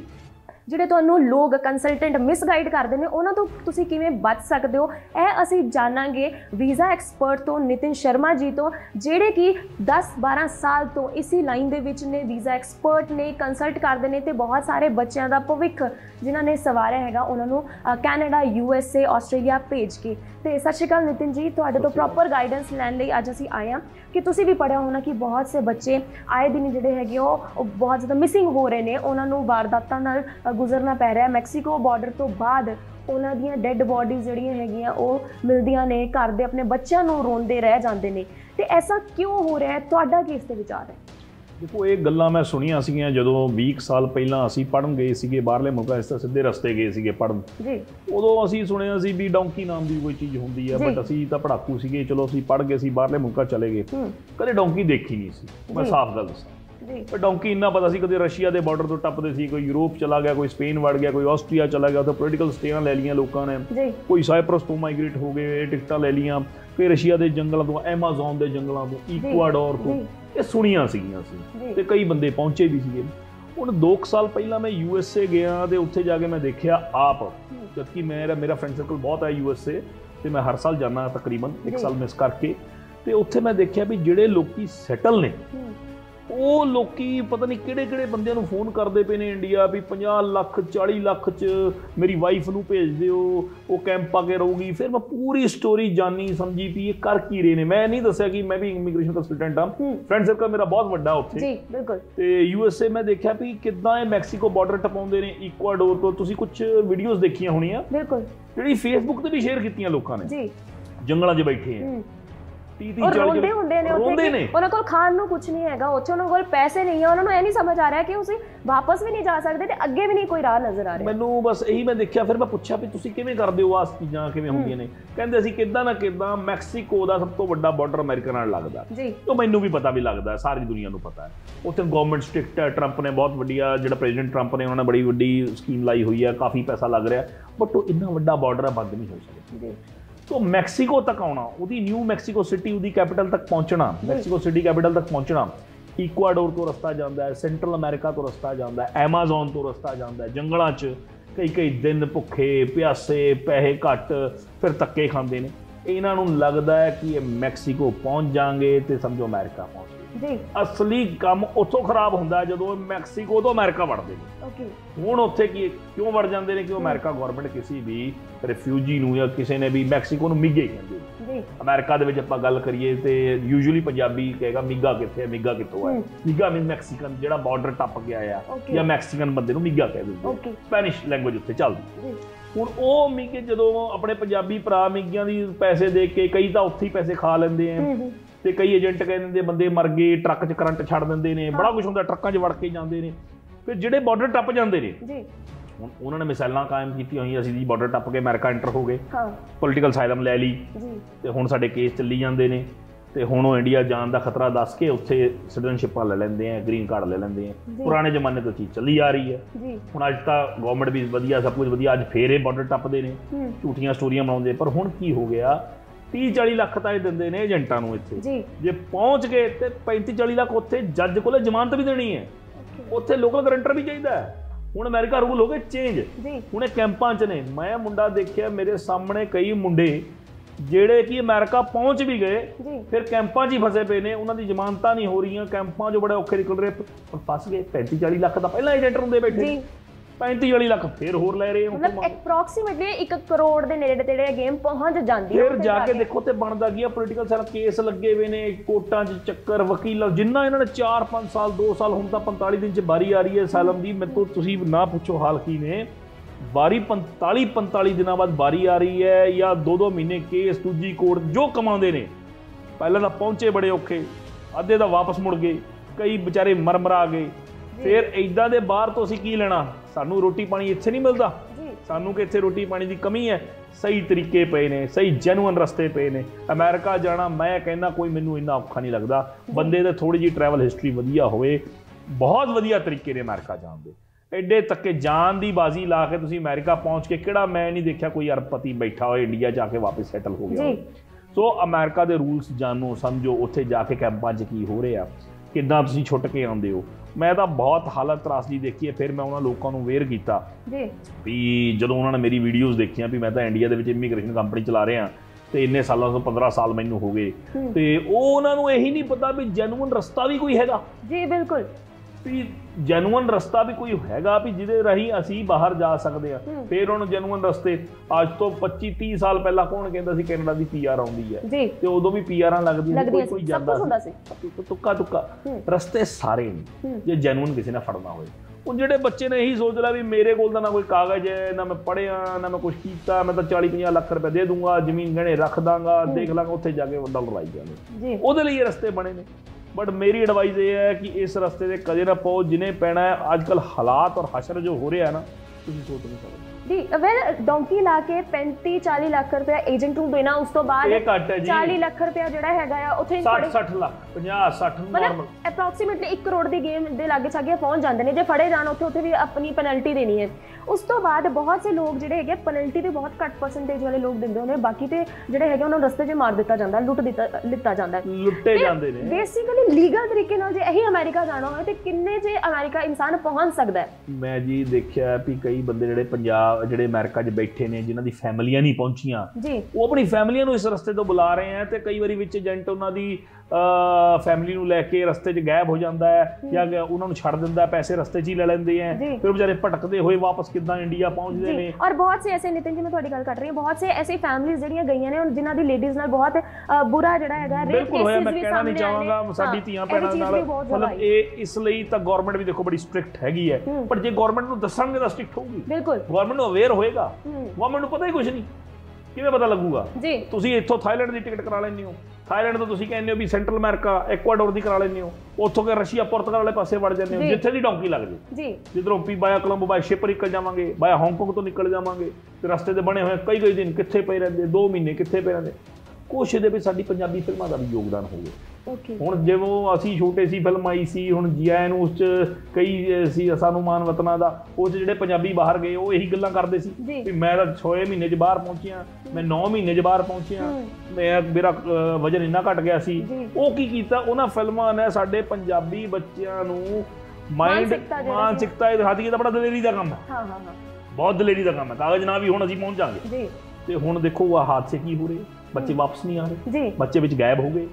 ਜਿਹੜੇ ਤੁਹਾਨੂੰ ਲੋਕ ਕੰਸਲਟੈਂਟ ਮਿਸਗਾਈਡ ਕਰਦੇ ਨੇ ਉਹਨਾਂ ਤੋਂ ਤੁਸੀਂ ਕਿਵੇਂ ਬਚ ਸਕਦੇ ਹੋ? ਇਹ ਅਸੀਂ ਜਾਣਾਂਗੇ ਵੀਜ਼ਾ ਐਕਸਪਰਟ ਤੋਂ ਨਿਤਿਨ ਸ਼ਰਮਾ ਜੀ ਤੋਂ ਜਿਹੜੇ ਕਿ 10-12 ਸਾਲ ਤੋਂ ਇਸੀ ਲਾਈਨ ਦੇ ਵਿੱਚ ਨੇ ਵੀਜ਼ਾ ਐਕਸਪਰਟ ਨੇ ਕੰਸਲਟ ਕਰਦੇ ਨੇ ਤੇ ਬਹੁਤ ਸਾਰੇ ਬੱਚਿਆਂ ਦਾ ਭਵਿੱਖ ਜਿਨ੍ਹਾਂ ਨੇ ਸਵਾਰਿਆ ਹੈਗਾ ਉਹਨਾਂ ਨੂੰ Canada U S A Australia ਭੇਜ ਕੇ। ਤੇ ਸਤਿ ਸ਼੍ਰੀ ਅਕਾਲ ਨਿਤਿਨ ਜੀ ਤੁਹਾਡੇ ਤੋਂ। ਪ੍ਰੋਪਰ ਗਾਈਡੈਂਸ ਲੈਣ ਲਈ ਅੱਜ ਅਸੀਂ ਆਏ ਹਾਂ। ਕਿ ਤੁਸੀਂ ਵੀ ਪੜਿਆ ਹੋਣਾ ਕਿ ਬਹੁਤ ਸੇ ਬੱਚੇ ਆਏ ਦਿਨ ਜਿਹੜੇ ਹੈਗੇ ਉਹ ਉਹ ਬਹੁਤ ਜ਼ਿਆਦਾ ਮਿਸਿੰਗ ਹੋ ਰਹੇ ਨੇ। ਉਹਨਾਂ ਨੂੰ ਵਾਰਦਾਤਾਂ ਨਾਲ ਗੁਜ਼ਰਨਾ ਪੈ ਰਿਹਾ। ਮੈਕਸੀਕੋ ਬਾਰਡਰ ਤੋਂ ਬਾਅਦ ਉਹਨਾਂ ਦੀਆਂ ਡੈੱਡ ਬਾਡੀਜ਼ ਜਿਹੜੀਆਂ ਹੈਗੀਆਂ, ਉਹ ਮਿਲਦੀਆਂ ਨੇ। ਘਰ ਦੇ ਆਪਣੇ ਬੱਚਿਆਂ ਨੂੰ ਰੋਂਦੇ ਰਹਿ ਜਾਂਦੇ ਨੇ। ਤੇ ਐਸਾ ਕਿਉਂ ਹੋ ਰਿਹਾ ਹੈ? ਤੁਹਾਡਾ ਕੀ ਇਸ ਤੇ ਵਿਚਾਰ ਹੈ? ਦੇਖੋ ਇਹ ਗੱਲਾਂ ਮੈਂ ਸੁਣੀਆਂ ਸੀਗੀਆਂ ਜਦੋਂ 20 ਕੁ ਸਾਲ ਪਹਿਲਾਂ ਅਸੀਂ ਪੜਨ ਗਏ ਸੀਗੇ ਬਾਹਰਲੇ ਮੁਲਕਾਂ 'ਚ ਤਾਂ ਸਿੱਧੇ ਰਸਤੇ ਗਏ ਸੀਗੇ ਪੜਨ ਜੀ। ਉਦੋਂ ਅਸੀਂ ਸੁਣਿਆ ਸੀ ਵੀ ਡੌਂਕੀ ਨਾਮ ਦੀ ਕੋਈ ਚੀਜ਼ ਹੁੰਦੀ ਹੈ। ਬਟ ਅਸੀਂ ਤਾਂ ਪੜਾਕੂ ਸੀਗੇ ਚਲੋ ਅਸੀਂ ਪੜ ਗਏ ਸੀ ਬਾਹਰਲੇ ਮੁਲਕਾਂ ਚਲੇ ਗਏ। ਕਦੇ ਡੌਂਕੀ ਦੇਖੀ ਨਹੀਂ ਸੀ। ਮੈਂ। ਸਾਫ਼ ਗੱਲ ਦੱਸਾਂ। ਜੀ। ਪਰ ਡੌਂਕੀ ਇੰਨਾ ਪਤਾ ਸੀ ਕਦੇ ਰਸ਼ੀਆ ਦੇ ਬਾਰਡਰ ਤੋਂ ਟੱਪਦੇ ਸੀ ਕੋਈ ਯੂਰਪ ਚਲਾ ਗਿਆ ਕੋਈ ਸਪੇਨ ਵੜ ਗਿਆ ਕੋਈ ਆਸਟਰੀਆ ਚਲਾ ਗਿਆ ਉੱਥੇ ਪੋਲੀਟੀਕਲ ਸਟੇਆਂ ਲੈ ਲਈਆਂ ਲੋਕਾਂ ਨੇ। ਕੋਈ ਸਾਈਪਰਸ ਤੋਂ ਮਾਈਗ੍ਰੇਟ ਹੋ ਗਏ ਟਿਕਟਾਂ ਲੈ ਲੀਆਂ ਕੋਈ ਰਸ਼ੀਆ ਦੇ ਜੰਗਲਾਂ ਤੋਂ ਐਮਾਜ਼ਨ ਦੇ ਜੰਗਲਾਂ ਤੋਂ ਇਕੁਆਡੋਰ ਤੋਂ। ਇਹ ਸੁਣੀਆਂ ਸੀਗੀਆਂ ਸੀ। ਤੇ ਕਈ ਬੰਦੇ ਪਹੁੰਚੇ ਵੀ ਸੀਗੇ ਹੁਣ 2 ਸਾਲ ਪਹਿਲਾਂ ਮੈਂ ਯੂ ਐਸ ਏ ਗਿਆ ਤੇ ਉੱਥੇ ਜਾ ਕੇ ਮੈਂ ਦੇਖਿਆ ਆਪ ਜਦਕਿ ਮੇਰਾ ਮੇਰਾ ਫਰੈਂਡ ਸਰਕਲ ਬਹੁਤ ਹੈ ਯੂ ਐਸ ਏ ਤੇ ਮੈਂ ਹਰ ਸਾਲ ਜਾਂਦਾ ਤਕਰੀਬਨ ਇੱਕ ਜੀ। ਸਾਲ ਮਿਸ ਕਰਕੇ ਤੇ ਉੱਥੇ ਮੈਂ ਦੇਖਿਆ ਵੀ ਜਿਹੜੇ ਲੋਕੀ ਸੈਟਲ ਨੇ ਉਹ ਲੋਕੀ ਪਤਾ ਨਹੀਂ ਕਿਹੜੇ ਕਿਹੜੇ ਬੰਦਿਆਂ ਨੂੰ ਫੋਨ ਕਰਦੇ ਪਏ ਨੇ ਇੰਡੀਆ ਵੀ 50 ਲੱਖ 40 ਲੱਖ ਚ ਮੇਰੀ ਵਾਈਫ ਨੂੰ ਭੇਜ ਦਿਓ ਉਹ ਕੈਂਪ ਆ ਕੇ ਰਹੂਗੀ। ਫਿਰ ਮੈਂ ਪੂਰੀ ਸਟੋਰੀ ਜਾਣੀ ਸਮਝੀ ਵੀ ਇਹ ਕਰ ਕੀ ਰਹੇ ਨੇ। ਮੈਂ ਨਹੀਂ ਦੱਸਿਆ ਕਿ ਮੈਂ ਵੀ ਇਮੀਗ੍ਰੇਸ਼ਨ ਕੰਸਲਟੈਂਟ ਹਾਂ। ਫਰੈਂਡ ਸਰਕਲ ਮੇਰਾ ਬਹੁਤ ਵੱਡਾ ਉੱਥੇ। ਜੀ ਬਿਲਕੁਲ। ਤੇ ਯੂ ਐਸ ਏ ਮੈਂ ਦੇਖਿਆ ਵੀ ਕਿੱਦਾਂ ਇਹ ਮੈਕਸੀਕੋ ਬਾਰਡਰ ਟਪਾਉਂਦੇ ਨੇ ਇਕੁਆਡੋਰ ਤੋਂ। ਤੁਸੀਂ ਕੁਝ ਵੀਡੀਓਜ਼ ਦੇਖੀਆਂ ਹੋਣੀਆਂ। ਬਿਲਕੁਲ। ਜਿਹੜੀ ਫੇਸਬੁੱਕ ਤੇ ਵੀ ਸ਼ੇਅਰ ਕੀਤੀਆਂ ਲੋਕਾਂ ਨੇ। ਜੀ। ਜੰਗਲਾਂ 'ਚ ਬੈਠੇ ਆ। 30 ਔਰ 30 ਰੋਂਦੇ 40 ਹੁੰਦੇ ਨੇ ਉੱਥੇ ਕਿ ਉਹਨਾਂ ਕੋਲ ਖਾਣ ਨੂੰ ਕੁਝ ਨਹੀਂ ਹੈਗਾ ਉੱਥੇ ਉਹਨਾਂ ਕੋਲ ਪੈਸੇ ਨਹੀਂ ਆ ਉਹਨਾਂ ਨੂੰ ਇਹ ਨਹੀਂ ਸਮਝ ਆ ਰਿਹਾ ਕਿ ਅਸੀਂ ਵਾਪਸ ਵੀ ਨਹੀਂ ਜਾ ਸਕਦੇ ਤੇ ਅੱਗੇ ਵੀ ਨਹੀਂ ਕੋਈ ਰਾਹ ਨਜ਼ਰ ਆ ਰਿਹਾ। ਮੈਨੂੰ ਬਸ ਇਹੀ ਮੈਂ ਦੇਖਿਆ ਫਿਰ ਮੈਂ ਪੁੱਛਿਆ ਵੀ ਤੁਸੀਂ ਕਿਵੇਂ ਕਰਦੇ ਹੋ ਆਹ ਚੀਜ਼ਾਂ ਕਿਵੇਂ ਹੁੰਦੀਆਂ ਨੇ? ਕਹਿੰਦੇ ਅਸੀਂ ਕਿੱਦਾਂ ਨਾ ਕਿੱਦਾਂ ਮੈਕਸੀਕੋ ਦਾ ਸਭ ਤੋਂ ਵੱਡਾ ਬਾਰਡਰ ਅਮਰੀਕਾ ਨਾਲ ਲੱਗਦਾ। ਜੀ। ਤਾਂ ਮੈਨੂੰ ਵੀ ਪਤਾ ਵੀ ਲੱਗਦਾ ਹੈ, ਸਾਰੀ ਦੁਨੀਆ ਨੂੰ ਪਤਾ ਹੈ। ਉੱਥੇ ਗਵਰਨਮੈਂਟ ਸਟ੍ਰਿਕਟ ਹੈ ਟਰੰਪ ਨੇ ਬਹੁਤ ਵੱਡੀਆ ਜਿਹੜਾ ਪ੍ਰੈਜ਼ੀਡੈਂਟ ਟਰੰਪ ਨੇ ਉਹਨਾਂ ਨੇ ਬੜੀ ਵੱਡੀ ਸਕੀਮ ਲਾਈ ਹੋਈ ਹੈ ਕਾਫੀ ਪੈਸਾ ਲੱਗ ਰਿਹਾ ਬਟ ਉਹ ਇੰਨਾ ਵੱਡਾ ਬਾਰਡਰ ਬੰਦ ਨਹੀਂ ਹੋ ਸਕਦਾ। ਸੋ ਮੈਕਸੀਕੋ ਤੱਕ ਆਉਣਾ, ਉਹਦੀ ਨਿਊ ਮੈਕਸੀਕੋ ਸਿਟੀ, ਉਹਦੀ ਕੈਪੀਟਲ ਤੱਕ ਪਹੁੰਚਣਾ, ਮੈਕਸੀਕੋ ਸਿਟੀ ਕੈਪੀਟਲ ਤੱਕ ਪਹੁੰਚਣਾ, ਇਕੁਆਡੋਰ ਤੋਂ ਰਸਤਾ ਜਾਂਦਾ ਹੈ, ਸੈਂਟਰਲ ਅਮਰੀਕਾ ਤੋਂ ਰਸਤਾ ਜਾਂਦਾ ਹੈ, ਐਮਾਜ਼ਨ ਤੋਂ ਰਸਤਾ ਜਾਂਦਾ ਹੈ, ਜੰਗਲਾਂ 'ਚ ਕਈ ਕਈ ਦਿਨ ਭੁੱਖੇ, ਪਿਆਸੇ, ਪੈਸੇ ਘੱਟ, ਫਿਰ ਧੱਕੇ ਖਾਂਦੇ ਨੇ। ਇਹਨਾਂ ਨੂੰ ਲੱਗਦਾ ਹੈ ਕਿ ਇਹ ਮੈਕਸੀਕੋ ਪਹੁੰਚ ਜਾਣਗੇ ਤੇ ਸਮਝੋ ਅਮਰੀਕਾ ਪਹੁੰਚ ਜੀ। ਅਸਲੀ ਕੰਮ ਉੱਥੋਂ ਖਰਾਬ ਹੁੰਦਾ ਜਦੋਂ ਮੈਕਸੀਕੋ ਤੋਂ ਅਮਰੀਕਾ ਵੜਦੇ ਨੇ। ਓਕੇ। ਹੁਣ ਉੱਥੇ ਕੀ ਕਿਉਂ ਵੜ ਜਾਂਦੇ ਨੇ? ਕਿ ਅਮਰੀਕਾ ਗਵਰਨਮੈਂਟ ਕਿਸੇ ਵੀ ਰਿਫਿਊਜੀ ਨੂੰ ਜਾਂ ਕਿਸੇ ਨੇ ਵੀ ਮੈਕਸੀਕੋ ਨੂੰ ਮਿੱਗੇ ਕਹਿੰਦੇ। ਜੀ। ਅਮਰੀਕਾ ਦੇ ਵਿੱਚ ਆਪਾਂ ਗੱਲ ਕਰੀਏ ਤੇ ਯੂਜੂਅਲੀ ਪੰਜਾਬੀ ਕਹੇਗਾ ਮਿੱਗਾ ਕਿੱਥੇ ਹੈ ਮਿੱਗਾ ਕਿੱਥੋਂ ਹੈ। ਮਿੱਗਾ ਮੀਨ ਮੈਕਸੀਕਨ ਜਿਹੜਾ ਬਾਰਡਰ ਟੱਪ ਗਿਆ ਆ. ਜਾਂ ਮੈਕਸੀਕਨ ਬੰਦੇ ਨੂੰ ਮਿੱਗਾ ਕਹਿ ਦਿੰਦੇ. ਸਪੈਨਿਸ਼ ਲੈਂਗੁਏਜ ਉੱਥੇ ਚੱਲਦੀ ਜੀ। ਹੁਣ ਉਹ ਮਿੱਗੇ ਜਦੋਂ ਆਪਣੇ ਪੰਜਾਬੀ ਭਰਾ ਮਿੱਗਿਆਂ ਦੀ ਪੈਸੇ ਦੇ ਕੇ ਕਈ ਤਾਂ ਉੱਥੇ ਹੀ ਪੈਸੇ ਖਾ ਲੈਂਦੇ ਆ। ਤੇ ਕਈ ਏਜੰਟ ਕਹਿ ਦਿੰਦੇ ਬੰਦੇ ਮਰ ਗਏ ਟਰੱਕ 'ਚ ਕਰੰਟ ਛੱਡ ਦਿੰਦੇ ਨੇ ਬੜਾ ਕੁਝ ਹੁੰਦਾ ਟਰੱਕਾਂ 'ਚ ਵੜ ਕੇ ਜਾਂਦੇ ਨੇ। ਫਿਰ ਜਿਹੜੇ ਬਾਰਡਰ ਟੱਪ ਜਾਂਦੇ ਨੇ ਜੀ। ਹੁਣ ਉਹਨਾਂ ਨੇ ਮਿਸਾਈਲਾਂ ਕਾਇਮ ਕੀਤੀਆਂ ਹੋਈਆਂ ਸੀ ਜੀ ਬਾਰਡਰ ਟੱਪ ਕੇ ਅਮਰੀਕਾ ਐਂਟਰ ਹੋ ਗਏ। ਹਾਂ। ਪੋਲੀਟੀਕਲ ਸਾਇਲਮ ਲੈ ਲਈ। ਜੀ। ਤੇ ਹੁਣ ਸਾਡੇ ਕੇਸ ਚੱਲੀ ਜਾਂਦੇ ਨੇ। ਤੇ ਹੁਣ ਉਹ ਇੰਡੀਆ ਜਾਣ ਦਾ ਖਤਰਾ ਦੱਸ ਕੇ ਉੱਥੇ ਸਿਟੀਜ਼ਨਸ਼ਿਪਾਂ ਲੈ ਲੈਂਦੇ ਆ ਗ੍ਰੀਨ ਕਾਰਡ ਲੈ ਲੈਂਦੇ ਆ। ਪੁਰਾਣੇ ਜ਼ਮਾਨੇ ਤੋਂ ਚੀਜ਼ ਚੱਲੀ ਆ ਰਹੀ ਹੈ ਜੀ। ਹੁਣ ਅੱਜ ਤਾਂ ਗਵਰਨਮੈਂਟ ਵੀ ਵਧੀਆ ਸਭ ਕੁਝ ਵਧੀਆ ਅੱਜ ਫੇਰ ਇਹ ਬਾਰਡਰ ਟੱਪਦੇ ਨੇ। ਝੂਠੀਆਂ ਸਟੋਰੀਆਂ ਬਣਾਉਂਦੇ। ਪਰ ਹੁਣ ਕੀ ਹੋ ਗਿਆ? 30 40 ਲੱਖ ਤਾਂ ਇਹ ਦਿੰਦੇ ਨੇ ਏਜੰਟਾਂ ਨੂੰ ਇੱਥੇ। ਜੀ। ਜੇ ਪਹੁੰਚ ਗਏ ਤੇ 35 40 ਲੱਖ ਉੱਥੇ ਜੱਜ ਕੋਲੇ ਜ਼ਮਾਨਤ ਵੀ ਦੇਣੀ ਹੈ। ਉੱਥੇ ਲੋਕਲ ਗਰੰਟਰ ਵੀ ਚਾਹੀਦਾ ਹੈ। ਹੁਣ ਅਮਰੀਕਾ ਰੂਲ ਹੋ ਗਏ ਚੇਂਜ ਹੁਣ ਇਹ ਕੈਂਪਾਂ 'ਚ ਨੇ। ਮੈਂ ਮੁੰਡਾ ਦੇਖਿਆ ਮੇਰੇ ਸਾਹਮਣੇ ਕਈ ਮੁੰਡੇ ਜਿਹੜੇ ਕਿ ਅਮਰੀਕਾ ਪਹੁੰਚ ਵੀ ਗਏ ਫਿਰ ਕੈਂਪਾਂ 'ਚ ਹੀ ਫਸੇ ਪਏ ਨੇ। ਉਹਨਾਂ ਦੀ ਜ਼ਮਾਨਤਾਂ ਨਹੀਂ ਹੋ ਰਹੀਆਂ। ਕੈਂਪਾਂ 'ਚੋਂ ਬੜੇ ਔਖੇ ਨਿਕਲ ਰਹੇ। ਫਸ ਗਏ। 35 40 ਲੱਖ ਦਾ ਪਹਿਲਾਂ ਏਜੰਟ ਹੁੰਦੇ ਬੈਠੇ। ਜੀ। 35 40 ਲੱਖ ਫਿਰ ਹੋਰ ਲੈ ਰਹੇ ਹੋ ਮਤਲਬ ਐਪਰੋਕਸੀਮੇਟਲੀ 1 ਕਰੋੜ ਦੇ ਨੇੜੇ ਤੇੜੇ ਗੇਮ ਪਹੁੰਚ ਜਾਂਦੀ ਹੈ ਫਿਰ ਜਾ ਕੇ ਦੇਖੋ ਤੇ ਬਣਦਾ ਕੀ ਆ ਪੋਲੀਟੀਕਲ ਸਾਰਾ ਕੇਸ ਲੱਗੇ ਹੋਏ ਨੇ ਕੋਰਟਾਂ 'ਚ ਚੱਕਰ ਵਕੀਲ ਜਿੰਨਾ ਇਹਨਾਂ ਨੇ 4-5 ਸਾਲ 2 ਸਾਲ ਹੁਣ ਤਾਂ 45 ਦਿਨ 'ਚ ਬਾਰੀ ਆ ਰਹੀ ਹੈ। ਸਾਲਮ ਦੀ ਮੈਨੂੰ ਤੁਸੀਂ ਨਾ ਪੁੱਛੋ ਹਾਲ ਕੀ ਨੇ। ਬਾਰੀ 45 45 ਦਿਨਾਂ ਬਾਅਦ ਬਾਰੀ ਆ ਰਹੀ ਹੈ ਜਾਂ 2-2 ਮਹੀਨੇ ਕੇਸ ਦੂਜੀ ਕੋਰਟ ਜੋ ਕਮਾਉਂਦੇ ਨੇ। ਪਹਿਲਾਂ ਤਾਂ ਪਹੁੰਚੇ ਬੜੇ ਔਖੇ ਅੱਧੇ ਤਾਂ ਵਾਪਸ ਮੁੜ ਗਏ ਕਈ ਵਿਚਾਰੇ ਮਰਮਰਾ ਗਏ। ਫਿਰ ਇਦਾਂ ਦੇ ਬਾਹਰ ਤੋਂ ਅਸੀਂ ਕੀ ਲੈਣਾ? ਸਾਨੂੰ ਰੋਟੀ ਪਾਣੀ ਇੱਥੇ ਨਹੀਂ ਮਿਲਦਾ। ਸਾਨੂੰ ਕਿ ਇੱਥੇ ਰੋਟੀ ਪਾਣੀ ਦੀ ਕਮੀ ਹੈ। ਸਹੀ ਤਰੀਕੇ ਪਏ ਨੇ ਸਹੀ ਜੈਨੂਇਨ ਰਸਤੇ ਪਏ ਨੇ। ਅਮਰੀਕਾ ਜਾਣਾ ਮੈਂ ਕਹਿੰਦਾ ਕੋਈ ਮੈਨੂੰ ਇੰਨਾ ਔਖਾ ਨਹੀਂ ਲੱਗਦਾ। ਬੰਦੇ ਦੇ ਥੋੜੀ ਜੀ ਟਰੈਵਲ ਹਿਸਟਰੀ ਵਧੀਆ ਹੋਵੇ ਬਹੁਤ ਵਧੀਆ ਤਰੀਕੇ ਨੇ ਅਮਰੀਕਾ ਜਾਣ ਦੇ। ਐਡੇ ਤੱਕੇ ਜਾਣ ਦੀ ਬਾਜ਼ੀ ਲਾ ਕੇ ਤੁਸੀਂ ਅਮਰੀਕਾ ਪਹੁੰਚ ਕੇ ਕਿਹੜਾ ਮੈਂ ਨਹੀਂ ਦੇਖਿਆ ਕੋਈ ਅਰਬਪਤੀ ਬੈਠਾ ਹੋਇਆ ਇੰਡੀਆ ਜਾ ਕੇ ਵਾਪਸ ਸੈਟਲ ਹੋ ਗਿਆ। ਸੋ ਅਮਰੀਕਾ ਦੇ ਰੂਲਸ ਜਾਣੋ ਸਮਝੋ ਉੱਥੇ ਜਾ ਕੇ ਕੈਂਪਾਂ 'ਚ ਕੀ ਹੋ ਰਿਹਾ। ਕਿੱਦਾਂ ਤੁਸੀਂ ਛੁੱਟ ਕੇ ਆਉਂਦੇ ਹੋ। ਮੈਂ ਤਾਂ ਬਹੁਤ ਹਾਲਤ ਤਰਾਸਦੀ ਦੇਖੀ ਹੈ ਫਿਰ ਮੈਂ ਉਹਨਾਂ ਲੋਕਾਂ ਨੂੰ ਵੇਅਰ ਕੀਤਾ ਜੀ। ਵੀ ਜਦੋਂ ਉਹਨਾਂ ਨੇ ਮੇਰੀ ਵੀਡੀਓਜ਼ ਦੇਖੀਆਂ ਵੀ ਮੈਂ ਤਾਂ ਇੰਡੀਆ ਦੇ ਵਿੱਚ ਇਮੀਗ੍ਰੇਸ਼ਨ ਕੰਪਨੀ ਚਲਾ ਰਿਹਾ ਤੇ ਇੰਨੇ ਸਾਲਾਂ ਤੋਂ 15 ਸਾਲ ਮੈਨੂੰ ਹੋ ਗਏ। ਤੇ ਉਹ ਉਹਨਾਂ ਨੂੰ ਇਹੀ ਨਹੀਂ ਪਤਾ ਵੀ ਜੈਨੂਇਨ ਰਸਤਾ ਵੀ ਕੋਈ ਹੈਗਾ। ਜੀ ਬਿਲਕੁਲ। ਵੀ ਜੈਨੂਇਨ ਰਸਤਾ ਵੀ ਕੋਈ ਹੈਗਾ ਵੀ ਜਿਹਦੇ ਰਾਹੀਂ ਅਸੀਂ ਬਾਹਰ ਜਾ ਸਕਦੇ ਆ। ਫਿਰ ਹੁਣ ਜੈਨੂਇਨ ਰਸਤੇ ਅੱਜ ਤੋਂ 25 30 ਸਾਲ ਪਹਿਲਾਂ ਕੌਣ ਕਹਿੰਦਾ ਸੀ ਕੈਨੇਡਾ ਦੀ ਪੀਆਰ ਆਉਂਦੀ ਹੈ? ਤੇ ਉਦੋਂ ਵੀ ਪੀਆਰਾਂ ਲੱਗਦੀਆਂ ਸੀ, ਕੋਈ ਕੋਈ ਜਾਂਦਾ ਹੁੰਦਾ ਸੀ। ਤੁੱਕਾ ਤੁੱਕਾ। ਰਸਤੇ ਸਾਰੇ ਨੇ। ਜੇ ਜੈਨੂਇਨ ਕਿਸੇ ਨੇ ਫੜਨਾ ਹੋਏ। ਉਹ ਜਿਹੜੇ ਬੱਚੇ ਨੇ ਇਹੀ ਸੋਚ ਲਿਆ ਵੀ ਮੇਰੇ ਕੋਲ ਤਾਂ ਨਾ ਕੋਈ ਕਾਗਜ਼ ਹੈ ਨਾ ਮੈਂ ਪੜਿਆ ਨਾ ਮੈਂ ਕੁਝ ਕੀਤਾ ਮੈਂ ਤਾਂ 40 50 ਲੱਖ ਰੁਪਏ ਦੇ ਦੂੰਗਾ ਜ਼ਮੀਨ ਗਹਿਣੇ ਰੱਖ ਦਾਂਗਾ ਦੇਖ ਲਾਂਗਾ ਉੱਥੇ ਜਾ ਕੇ ਡਾਲਰ ਆਈ ਜਾਣੇ। ਜੀ। ਉਹਦੇ ਲਈ ਇਹ ਰਸਤੇ ਬਣੇ ਨੇ। ਬਟ ਮੇਰੀ ਐਡਵਾਈਸ ਇਹ ਹੈ ਕਿ ਇਸ ਰਸਤੇ ਤੇ ਕਦੇ ਨਾ ਪਾਓ ਜਿਨੇ ਪੈਣਾ ਹੈ, ਅੱਜ ਕੱਲ ਹਾਲਾਤ ਔਰ ਹਸ਼ਰ ਜੋ ਹੋ ਰਿਹਾ ਹੈ ਨਾ ਤੁਸੀਂ ਸੋਚ ਨਹੀਂ ਸਕਦੇ। ਜੀ ਵੈਲ ਡੋਂਕੀ ਲਾ ਕੇ 35 40 ਲੱਖ ਰੁਪਏ ਏਜੰਟ ਨੂੰ ਦੇਣਾ ਉਸ ਤੋਂ ਬਾਅਦ ਇਹ ਘੱਟ ਹੈ ਜੀ। 40 ਲੱਖ ਰੁਪਏ ਜਿਹੜਾ ਹੈਗਾ ਆ ਉੱਥੇ 60 60 ਲੱਖ 50 60 ਮਤਲਬ ਨਾਰਮਲ ਅਪਰੋਕਸੀਮੇਟਲੀ 1 ਕਰੋੜ ਦੀ ਗੇਮ ਦੇ ਲਾਗੇ ਛਾਗੇ ਪਹੁੰਚ ਜਾਂਦੇ ਨੇ। ਜੇ ਫੜੇ ਜਾਣ ਉੱਥੇ ਉੱਥੇ ਵੀ ਆਪਣੀ ਪੈਨਲਟੀ ਦੇਣੀ ਹੈ। ਉਸ ਤੋਂ ਬਾਅਦ ਬਹੁਤ ਸੇ ਲੋਕ ਜਿਹੜੇ ਹੈਗੇ ਪੈਨਲਟੀ ਤੇ ਬਹੁਤ ਘੱਟ ਪਰਸੈਂਟੇਜ ਵਾਲੇ ਲੋਕ ਦਿੰਦੇ ਹੁੰਦੇ ਬਾਕੀ ਤੇ ਜਿਹੜੇ ਹੈਗੇ ਉਹਨਾਂ ਨੂੰ ਰਸਤੇ 'ਚ ਮਾਰ ਦਿੱਤਾ ਜਾਂਦਾ ਲੁੱਟ ਦਿੱਤਾ ਲਿੱਤਾ ਜਾਂਦਾ। ਲੁੱਟੇ ਜਾਂਦੇ ਨੇ। ਬੇਸਿਕਲੀ ਲੀਗਲ ਤਰੀਕੇ ਨਾਲ ਜੇ ਇਹੀ ਅਮਰੀਕਾ ਜਾਣਾ ਹੋਵੇ ਤੇ ਕਿੰਨੇ ਜੇ ਅਮਰੀਕਾ ਇਨਸਾਨ ਪਹੁੰਚ ਸਕਦਾ ਹੈ? ਮੈਂ ਜੀ ਦੇਖਿਆ ਵੀ ਕਈ ਬੰਦੇ ਜਿਹੜੇ ਪੰਜਾਬ ਜਿਹੜੇ ਅਮਰੀਕਾ 'ਚ ਬੈਠੇ ਨੇ ਜਿਨ੍ਹਾਂ ਦੀ ਫੈਮਲੀਆਂ ਨਹੀਂ ਪਹੁੰਚੀਆਂ ਉਹ ਆਪਣੀ ਫੈਮਲੀਆਂ ਨੂੰ ਇਸ ਰਸਤੇ ਤੋਂ ਬੁਲਾ ਰਹੇ ਆ ਤੇ ਕਈ ਵਾਰੀ ਵਿੱਚ ਏਜੰਟ ਉਹਨਾਂ ਦੀ ਫੈਮਿਲੀ ਨੂੰ ਲੈ ਕੇ ਰਸਤੇ 'ਚ ਗਾਇਬ ਹੋ ਜਾਂਦਾ ਹੈ ਜਾਂ ਉਹਨਾਂ ਨੂੰ ਛੱਡ ਦਿੰਦਾ ਪੈਸੇ ਰਸਤੇ 'ਚ ਹੀ ਲੈ ਲੈਂਦੇ ਆ। ਫਿਰ ਵਿਚਾਰੇ ਭਟਕਦੇ ਹੋਏ ਵਾਪਸ ਕਿੱਦਾਂ ਇੰਡੀਆ ਪਹੁੰਚਦੇ ਨੇ? ਔਰ ਬਹੁਤ ਸੇ ਐਸੇ ਨਿਤਿਨ ਜੀ ਮੈਂ ਤੁਹਾਡੀ ਗੱਲ ਕਰ ਰਹੀ ਹਾਂ ਬਹੁਤ ਸੇ ਐਸੀ ਫੈਮਿਲੀਆਂ ਜਿਹੜੀਆਂ ਗਈਆਂ ਨੇ ਜਿਨ੍ਹਾਂ ਦੀ ਲੇਡੀਜ਼ ਨਾਲ ਬਹੁਤ ਬੁਰਾ ਜਿਹੜਾ ਹੈਗਾ ਰੇਪ ਮੈਂ ਵੀ ਕਹਿਣਾ ਨਹੀਂ ਸਾਹਮਣੇ। ਚਾਹਾਂਗਾ ਸਾਡੀ ਧੀਆਂ ਭੈਣਾਂ ਨਾਲ ਮਤਲਬ। ਇਹ ਇਸ ਲਈ ਤਾਂ ਗਵਰਨਮੈਂਟ ਵੀ ਦੇਖੋ ਬੜੀ ਸਟ੍ਰਿਕਟ ਹੈਗੀ ਹੈ। ਪਰ ਜੇ ਗਵਰਨਮੈਂਟ ਨੂੰ ਦੱਸਣਗੇ ਤਾਂ ਸਟ੍ਰਿਕਟ ਹੋਊਗੀ। ਬਿਲਕੁਲ। ਗਵਰਨਮੈਂਟ ਨੂੰ ਅਵੇਅਰ ਹੋਏਗਾ। ਗਵਰਨਮੈਂਟ ਨੂੰ ਪਤਾ ਹੀ ਕੁਝ ਨਹੀਂ। ਕਿਵੇਂ ਪਤਾ ਲੱਗੂਗਾ? ਜੀ। ਤੁਸੀਂ ਇੱਥੋਂ ਥਾਈਲੈਂਡ ਦੀ ਟਿਕਟ ਕਰਾ ਲੈਂਦੇ ਹੋ। ਥਾਈਲੈਂਡ ਤੋਂ ਤੁਸੀਂ ਕਹਿੰਦੇ ਹੋ ਵੀ ਸੈਂਟਰਲ ਅਮਰੀਕਾ ਐਕਵਾਡੋਰ ਦੀ ਕਰਾ ਲੈਂਦੇ ਹੋ। ਉੱਥੋਂ ਕੇ ਰਸ਼ੀਆ ਪੁਰਤਗਾਲ ਵਾਲੇ ਪਾਸੇ ਵੜ ਜਾਂਦੇ ਹੋ। ਜਿੱਥੇ ਦੀ ਡੌਂਕੀ ਲੱਗ ਜੇ। ਜੀ। ਜਿੱਧਰੋਂ ਪੀ ਬਾਇਆ ਕੋਲੰਬੋ ਬਾਇਆ ਸ਼ਿਪ ਨਿਕਲ ਜਾਵਾਂਗੇ ਬਾਇਆ ਹਾਂਗਕਾਂਗ ਤੋਂ ਨਿਕਲ ਜਾਵਾਂਗੇ ਤੇ ਰਸਤੇ ਦੇ ਬਣੇ ਹੋਏ ਕਈ ਕਈ ਦਿਨ ਕਿੱਥੇ ਪਏ ਰਹਿੰਦੇ 2 ਮਹੀਨੇ ਕਿੱਥੇ ਪਏ ਰਹਿੰਦੇ। ਕੁਛ ਇਹਦੇ ਵਿੱਚ ਸਾਡੀ ਪੰਜਾਬੀ ਫਿਲਮਾਂ ਦਾ ਵੀ ਯੋਗਦਾਨ ਹੋਵੇ। ਹੁਣ ਜਿਵੇਂ ਅਸੀਂ ਛੋਟੇ ਸੀ ਫਿਲਮ ਆਈ ਸੀ ਹੁਣ ਜੀਐਨ ਉਸ ਚ ਕਈ ਸੀ ਸਾਨੂੰ ਮਾਨ ਵਤਨਾਂ ਦਾ ਉਹ 'ਚ ਜਿਹੜੇ ਪੰਜਾਬੀ ਬਾਹਰ ਗਏ ਉਹ ਇਹੀ ਗੱਲਾਂ ਕਰਦੇ ਸੀ। ਵੀ ਮੈਂ ਤਾਂ 6 ਮਹੀਨੇ 'ਚ ਬਾਹਰ ਪਹੁੰਚਿਆ ਮੈਂ 9 ਮਹੀਨੇ 'ਚ ਬਾਹਰ ਪਹੁੰਚਿਆ। ਮੈਂ ਮੇਰਾ ਵਜਨ ਇੰਨਾ ਘਟ ਗਿਆ ਸੀ। ਉਹ ਕੀ ਕੀਤਾ? ਉਹਨਾਂ ਫਿਲਮਾਂ ਨੇ ਸਾਡੇ ਪੰਜਾਬੀ ਬੱਚਿਆਂ ਨੂੰ ਮਾਈਂਡ ਮਾਨਸਿਕਤਾ ਇਹ ਦਿਖਾਤੀ ਤਾਂ ਬੜਾ ਦਲੇਰੀ ਦਾ ਕੰਮ ਹੈ। ਹਾਂ ਹਾਂ ਹਾਂ। ਬਹੁਤ ਦਲੇਰੀ ਦਾ ਕੰਮ ਹੈ। ਕਾਗਜ਼ ਨਾ ਵੀ ਹੁਣ ਅਸੀਂ ਪਹੁੰਚ ਜਾਾਂਗੇ ਜੀ। ਤੇ ਹੁਣ ਦੇਖੋ ਆ ਹਾਦਸੇ ਕੀ ਹੋ ਰਹੇ? ਬੱਚੇ ਵਾਪਸ ਨਹੀਂ ਆ ਰਹੇ। ਜੀ। ਬੱਚੇ ਵਿੱਚ ਗਾਇਬ ਹੋ ਗਏ।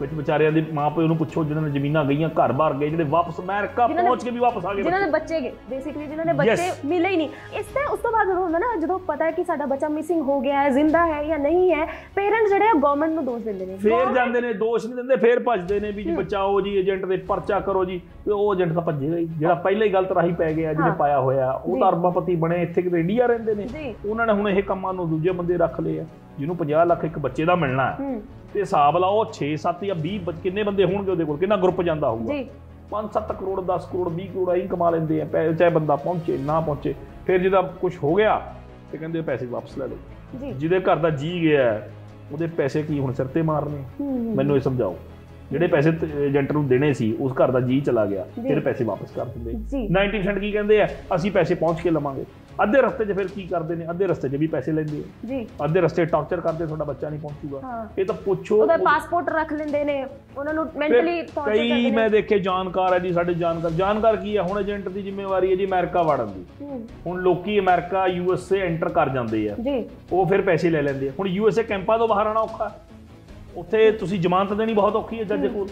ਵਿੱਚ ਵਿਚਾਰਿਆਂ ਦੇ ਮਾਪੇ ਨੂੰ ਪੁੱਛੋ ਜਿਹਨਾਂ ਨੇ ਜ਼ਮੀਨਾਂ ਗਈਆਂ ਘਰ-ਬਾਰ ਗਏ ਜਿਹੜੇ ਵਾਪਸ ਅਮਰੀਕਾ ਜਿਨ੍ਹਾਂ ਪਹੁੰਚ ਕੇ ਵੀ ਵਾਪਸ ਆ ਗਏ ਜਿਨ੍ਹਾਂ। ਦੇ ਬੱਚੇ। ਗਏ ਬੇਸਿਕਲੀ ਜਿਨ੍ਹਾਂ ਦੇ ਬੱਚੇ ਮਿਲੇ ਹੀ ਨਹੀਂ। ਇਸ ਤੇ ਉਸ ਤੋਂ ਬਾਅਦ ਹੁੰਦਾ ਨਾ ਜਦੋਂ ਪਤਾ ਹੈ ਕਿ ਸਾਡਾ ਬੱਚਾ ਮਿਸਿੰਗ ਹੋ ਗਿਆ ਹੈ ਜ਼ਿੰਦਾ ਹੈ ਜਾਂ ਨਹੀਂ ਹੈ ਪੇਰੈਂਟਸ ਜਿਹੜੇ ਗਵਰਨਮੈਂਟ ਨੂੰ ਦੋਸ਼ ਦਿੰਦੇ ਨੇ। ਫੇਰ ਜਾਂਦੇ ਨੇ ਦੋਸ਼ ਨਹੀਂ ਦਿੰਦੇ ਫੇਰ ਭੱਜਦੇ ਨੇ ਵੀ ਜੀ ਬਚਾਓ ਜੀ ਏਜੰਟ ਦੇ ਪਰਚਾ ਕਰੋ ਜੀ ਤੇ ਉਹ ਏਜੰਟ ਤਾਂ ਭੱਜੇਗਾ ਹੀ। ਜਿਹੜਾ ਪਹਿਲਾਂ ਹੀ ਗਲਤ ਰਾਹੀ ਪੈ ਗਿਆ ਜਿਹਨੇ। ਪਾਇਆ ਹੋਇਆ ਉਹ। ਤਾਂ ਅਰਬਾਪਤੀ ਬਣੇ ਇੱਥੇ ਕਿਤੇ ਇੰਡੀਆ ਰਹਿੰਦੇ ਨੇ। ਉਹਨਾਂ ਨੇ ਹੁਣ ਇਹ ਕੰਮਾਂ ਨੂੰ ਦੂਜੇ ਬੰਦੇ ਰੱਖ ਲਏ ਆ। ਜਿਹਨੂੰ 50 ਲੱਖ ਇੱਕ ਬੱਚੇ ਦਾ ਮਿਲਣਾ ਹੈ ਤੇ ਹਿਸਾਬ ਲਾਓ 6 7 ਜਾਂ 20 ਬੱਚ- ਕਿੰਨੇ ਬੰਦੇ ਹੋਣਗੇ ਉਹਦੇ ਕੋਲ? ਕਿੰਨਾ ਗਰੁੱਪ ਜਾਂਦਾ ਹੋਊਗਾ? ਜੀ। 5-7 ਕਰੋੜ 10 ਕਰੋੜ 20 ਕਰੋੜ ਆਈ ਕਮਾ ਲੈਂਦੇ ਆ ਚਾਹੇ ਬੰਦਾ ਪਹੁੰਚੇ ਨਾ ਪਹੁੰਚੇ। ਫਿਰ ਜਿਹਦਾ ਕੁਝ ਹੋ ਗਿਆ ਤੇ ਕਹਿੰਦੇ ਪੈਸੇ ਵਾਪਸ ਲੈ ਲਓ। ਜੀ। ਜਿਹਦੇ ਘਰ ਦਾ ਜੀ ਗਿਆ ਉਹਦੇ ਪੈਸੇ ਕੀ ਹੁਣ ਸਿਰ ਤੇ ਮਾਰਨੇ? ਮੈਨੂੰ ਇਹ ਸਮਝਾਓ। ਜਿਹੜੇ ਪੈਸੇ ਏਜੰਟ ਨੂੰ ਦੇਣੇ ਸੀ ਉਸ ਘਰ ਦਾ ਜੀ ਚਲਾ ਗਿਆ। ਫਿਰ ਪੈਸੇ ਵਾਪਸ ਕਰ ਦਿੰਦੇ। ਜੀ। 90% ਕੀ ਕਹਿੰਦੇ ਆ? ਅਸੀਂ ਪੈਸੇ ਪਹੁੰਚ ਕੇ ਲਵਾਂਗੇ। ਅੱਧੇ ਰਸਤੇ 'ਚ ਫਿਰ ਕੀ ਕਰਦੇ ਨੇ? ਅੱਧੇ ਰਸਤੇ 'ਚ ਵੀ ਪੈਸੇ ਲੈਂਦੇ ਆ। ਜੀ। ਅੱਧੇ ਰਸਤੇ ਟਾਰਚਰ ਕਰਦੇ ਤੁਹਾਡਾ ਬੱਚਾ ਨਹੀਂ ਪਹੁੰਚੂਗਾ। ਇਹ ਤਾਂ ਪੁੱਛੋ। ਉਹਦਾ ਉਹ- ਪਾਸਪੋਰਟ ਰੱਖ ਲੈਂਦੇ ਨੇ। ਉਹਨਾਂ ਨੂੰ ਮੈਂਟਲੀ ਟੌਰਚਰ ਕਈ ਕਰਦੇ ਮੈਂ ਨੇ ਦੇਖੇ ਜਾਣਕਾਰ ਹੈ ਜੀ ਸਾਡੇ ਜਾਣਕਾਰ। ਜਾਣਕਾਰ ਕੀ ਹੈ? ਹੁਣ ਏਜੰਟ ਦੀ ਜ਼ਿੰਮੇਵਾਰੀ ਹੈ ਜੀ ਅਮਰੀਕਾ ਵੜਨ ਦੀ। ਹੁਣ ਲੋਕੀ ਅਮਰੀਕਾ ਯੂਐਸਏ ਐਂਟਰ ਕਰ ਜਾਂਦੇ ਆ। ਜੀ। ਉਹ ਫਿਰ ਪੈਸੇ ਲੈ ਲੈਂਦੇ ਆ। ਹੁਣ ਯੂਐਸਏ ਕੈਂਪਾਂ ਤੋਂ ਬਾਹਰ ਆਣਾ ਔਖਾ। ਉੱਥੇ ਤੁਸੀਂ ਜ਼ਮਾਨਤ ਦੇਣੀ ਬਹੁਤ ਔਖੀ ਹੈ ਜੱਜ ਕੋਲ।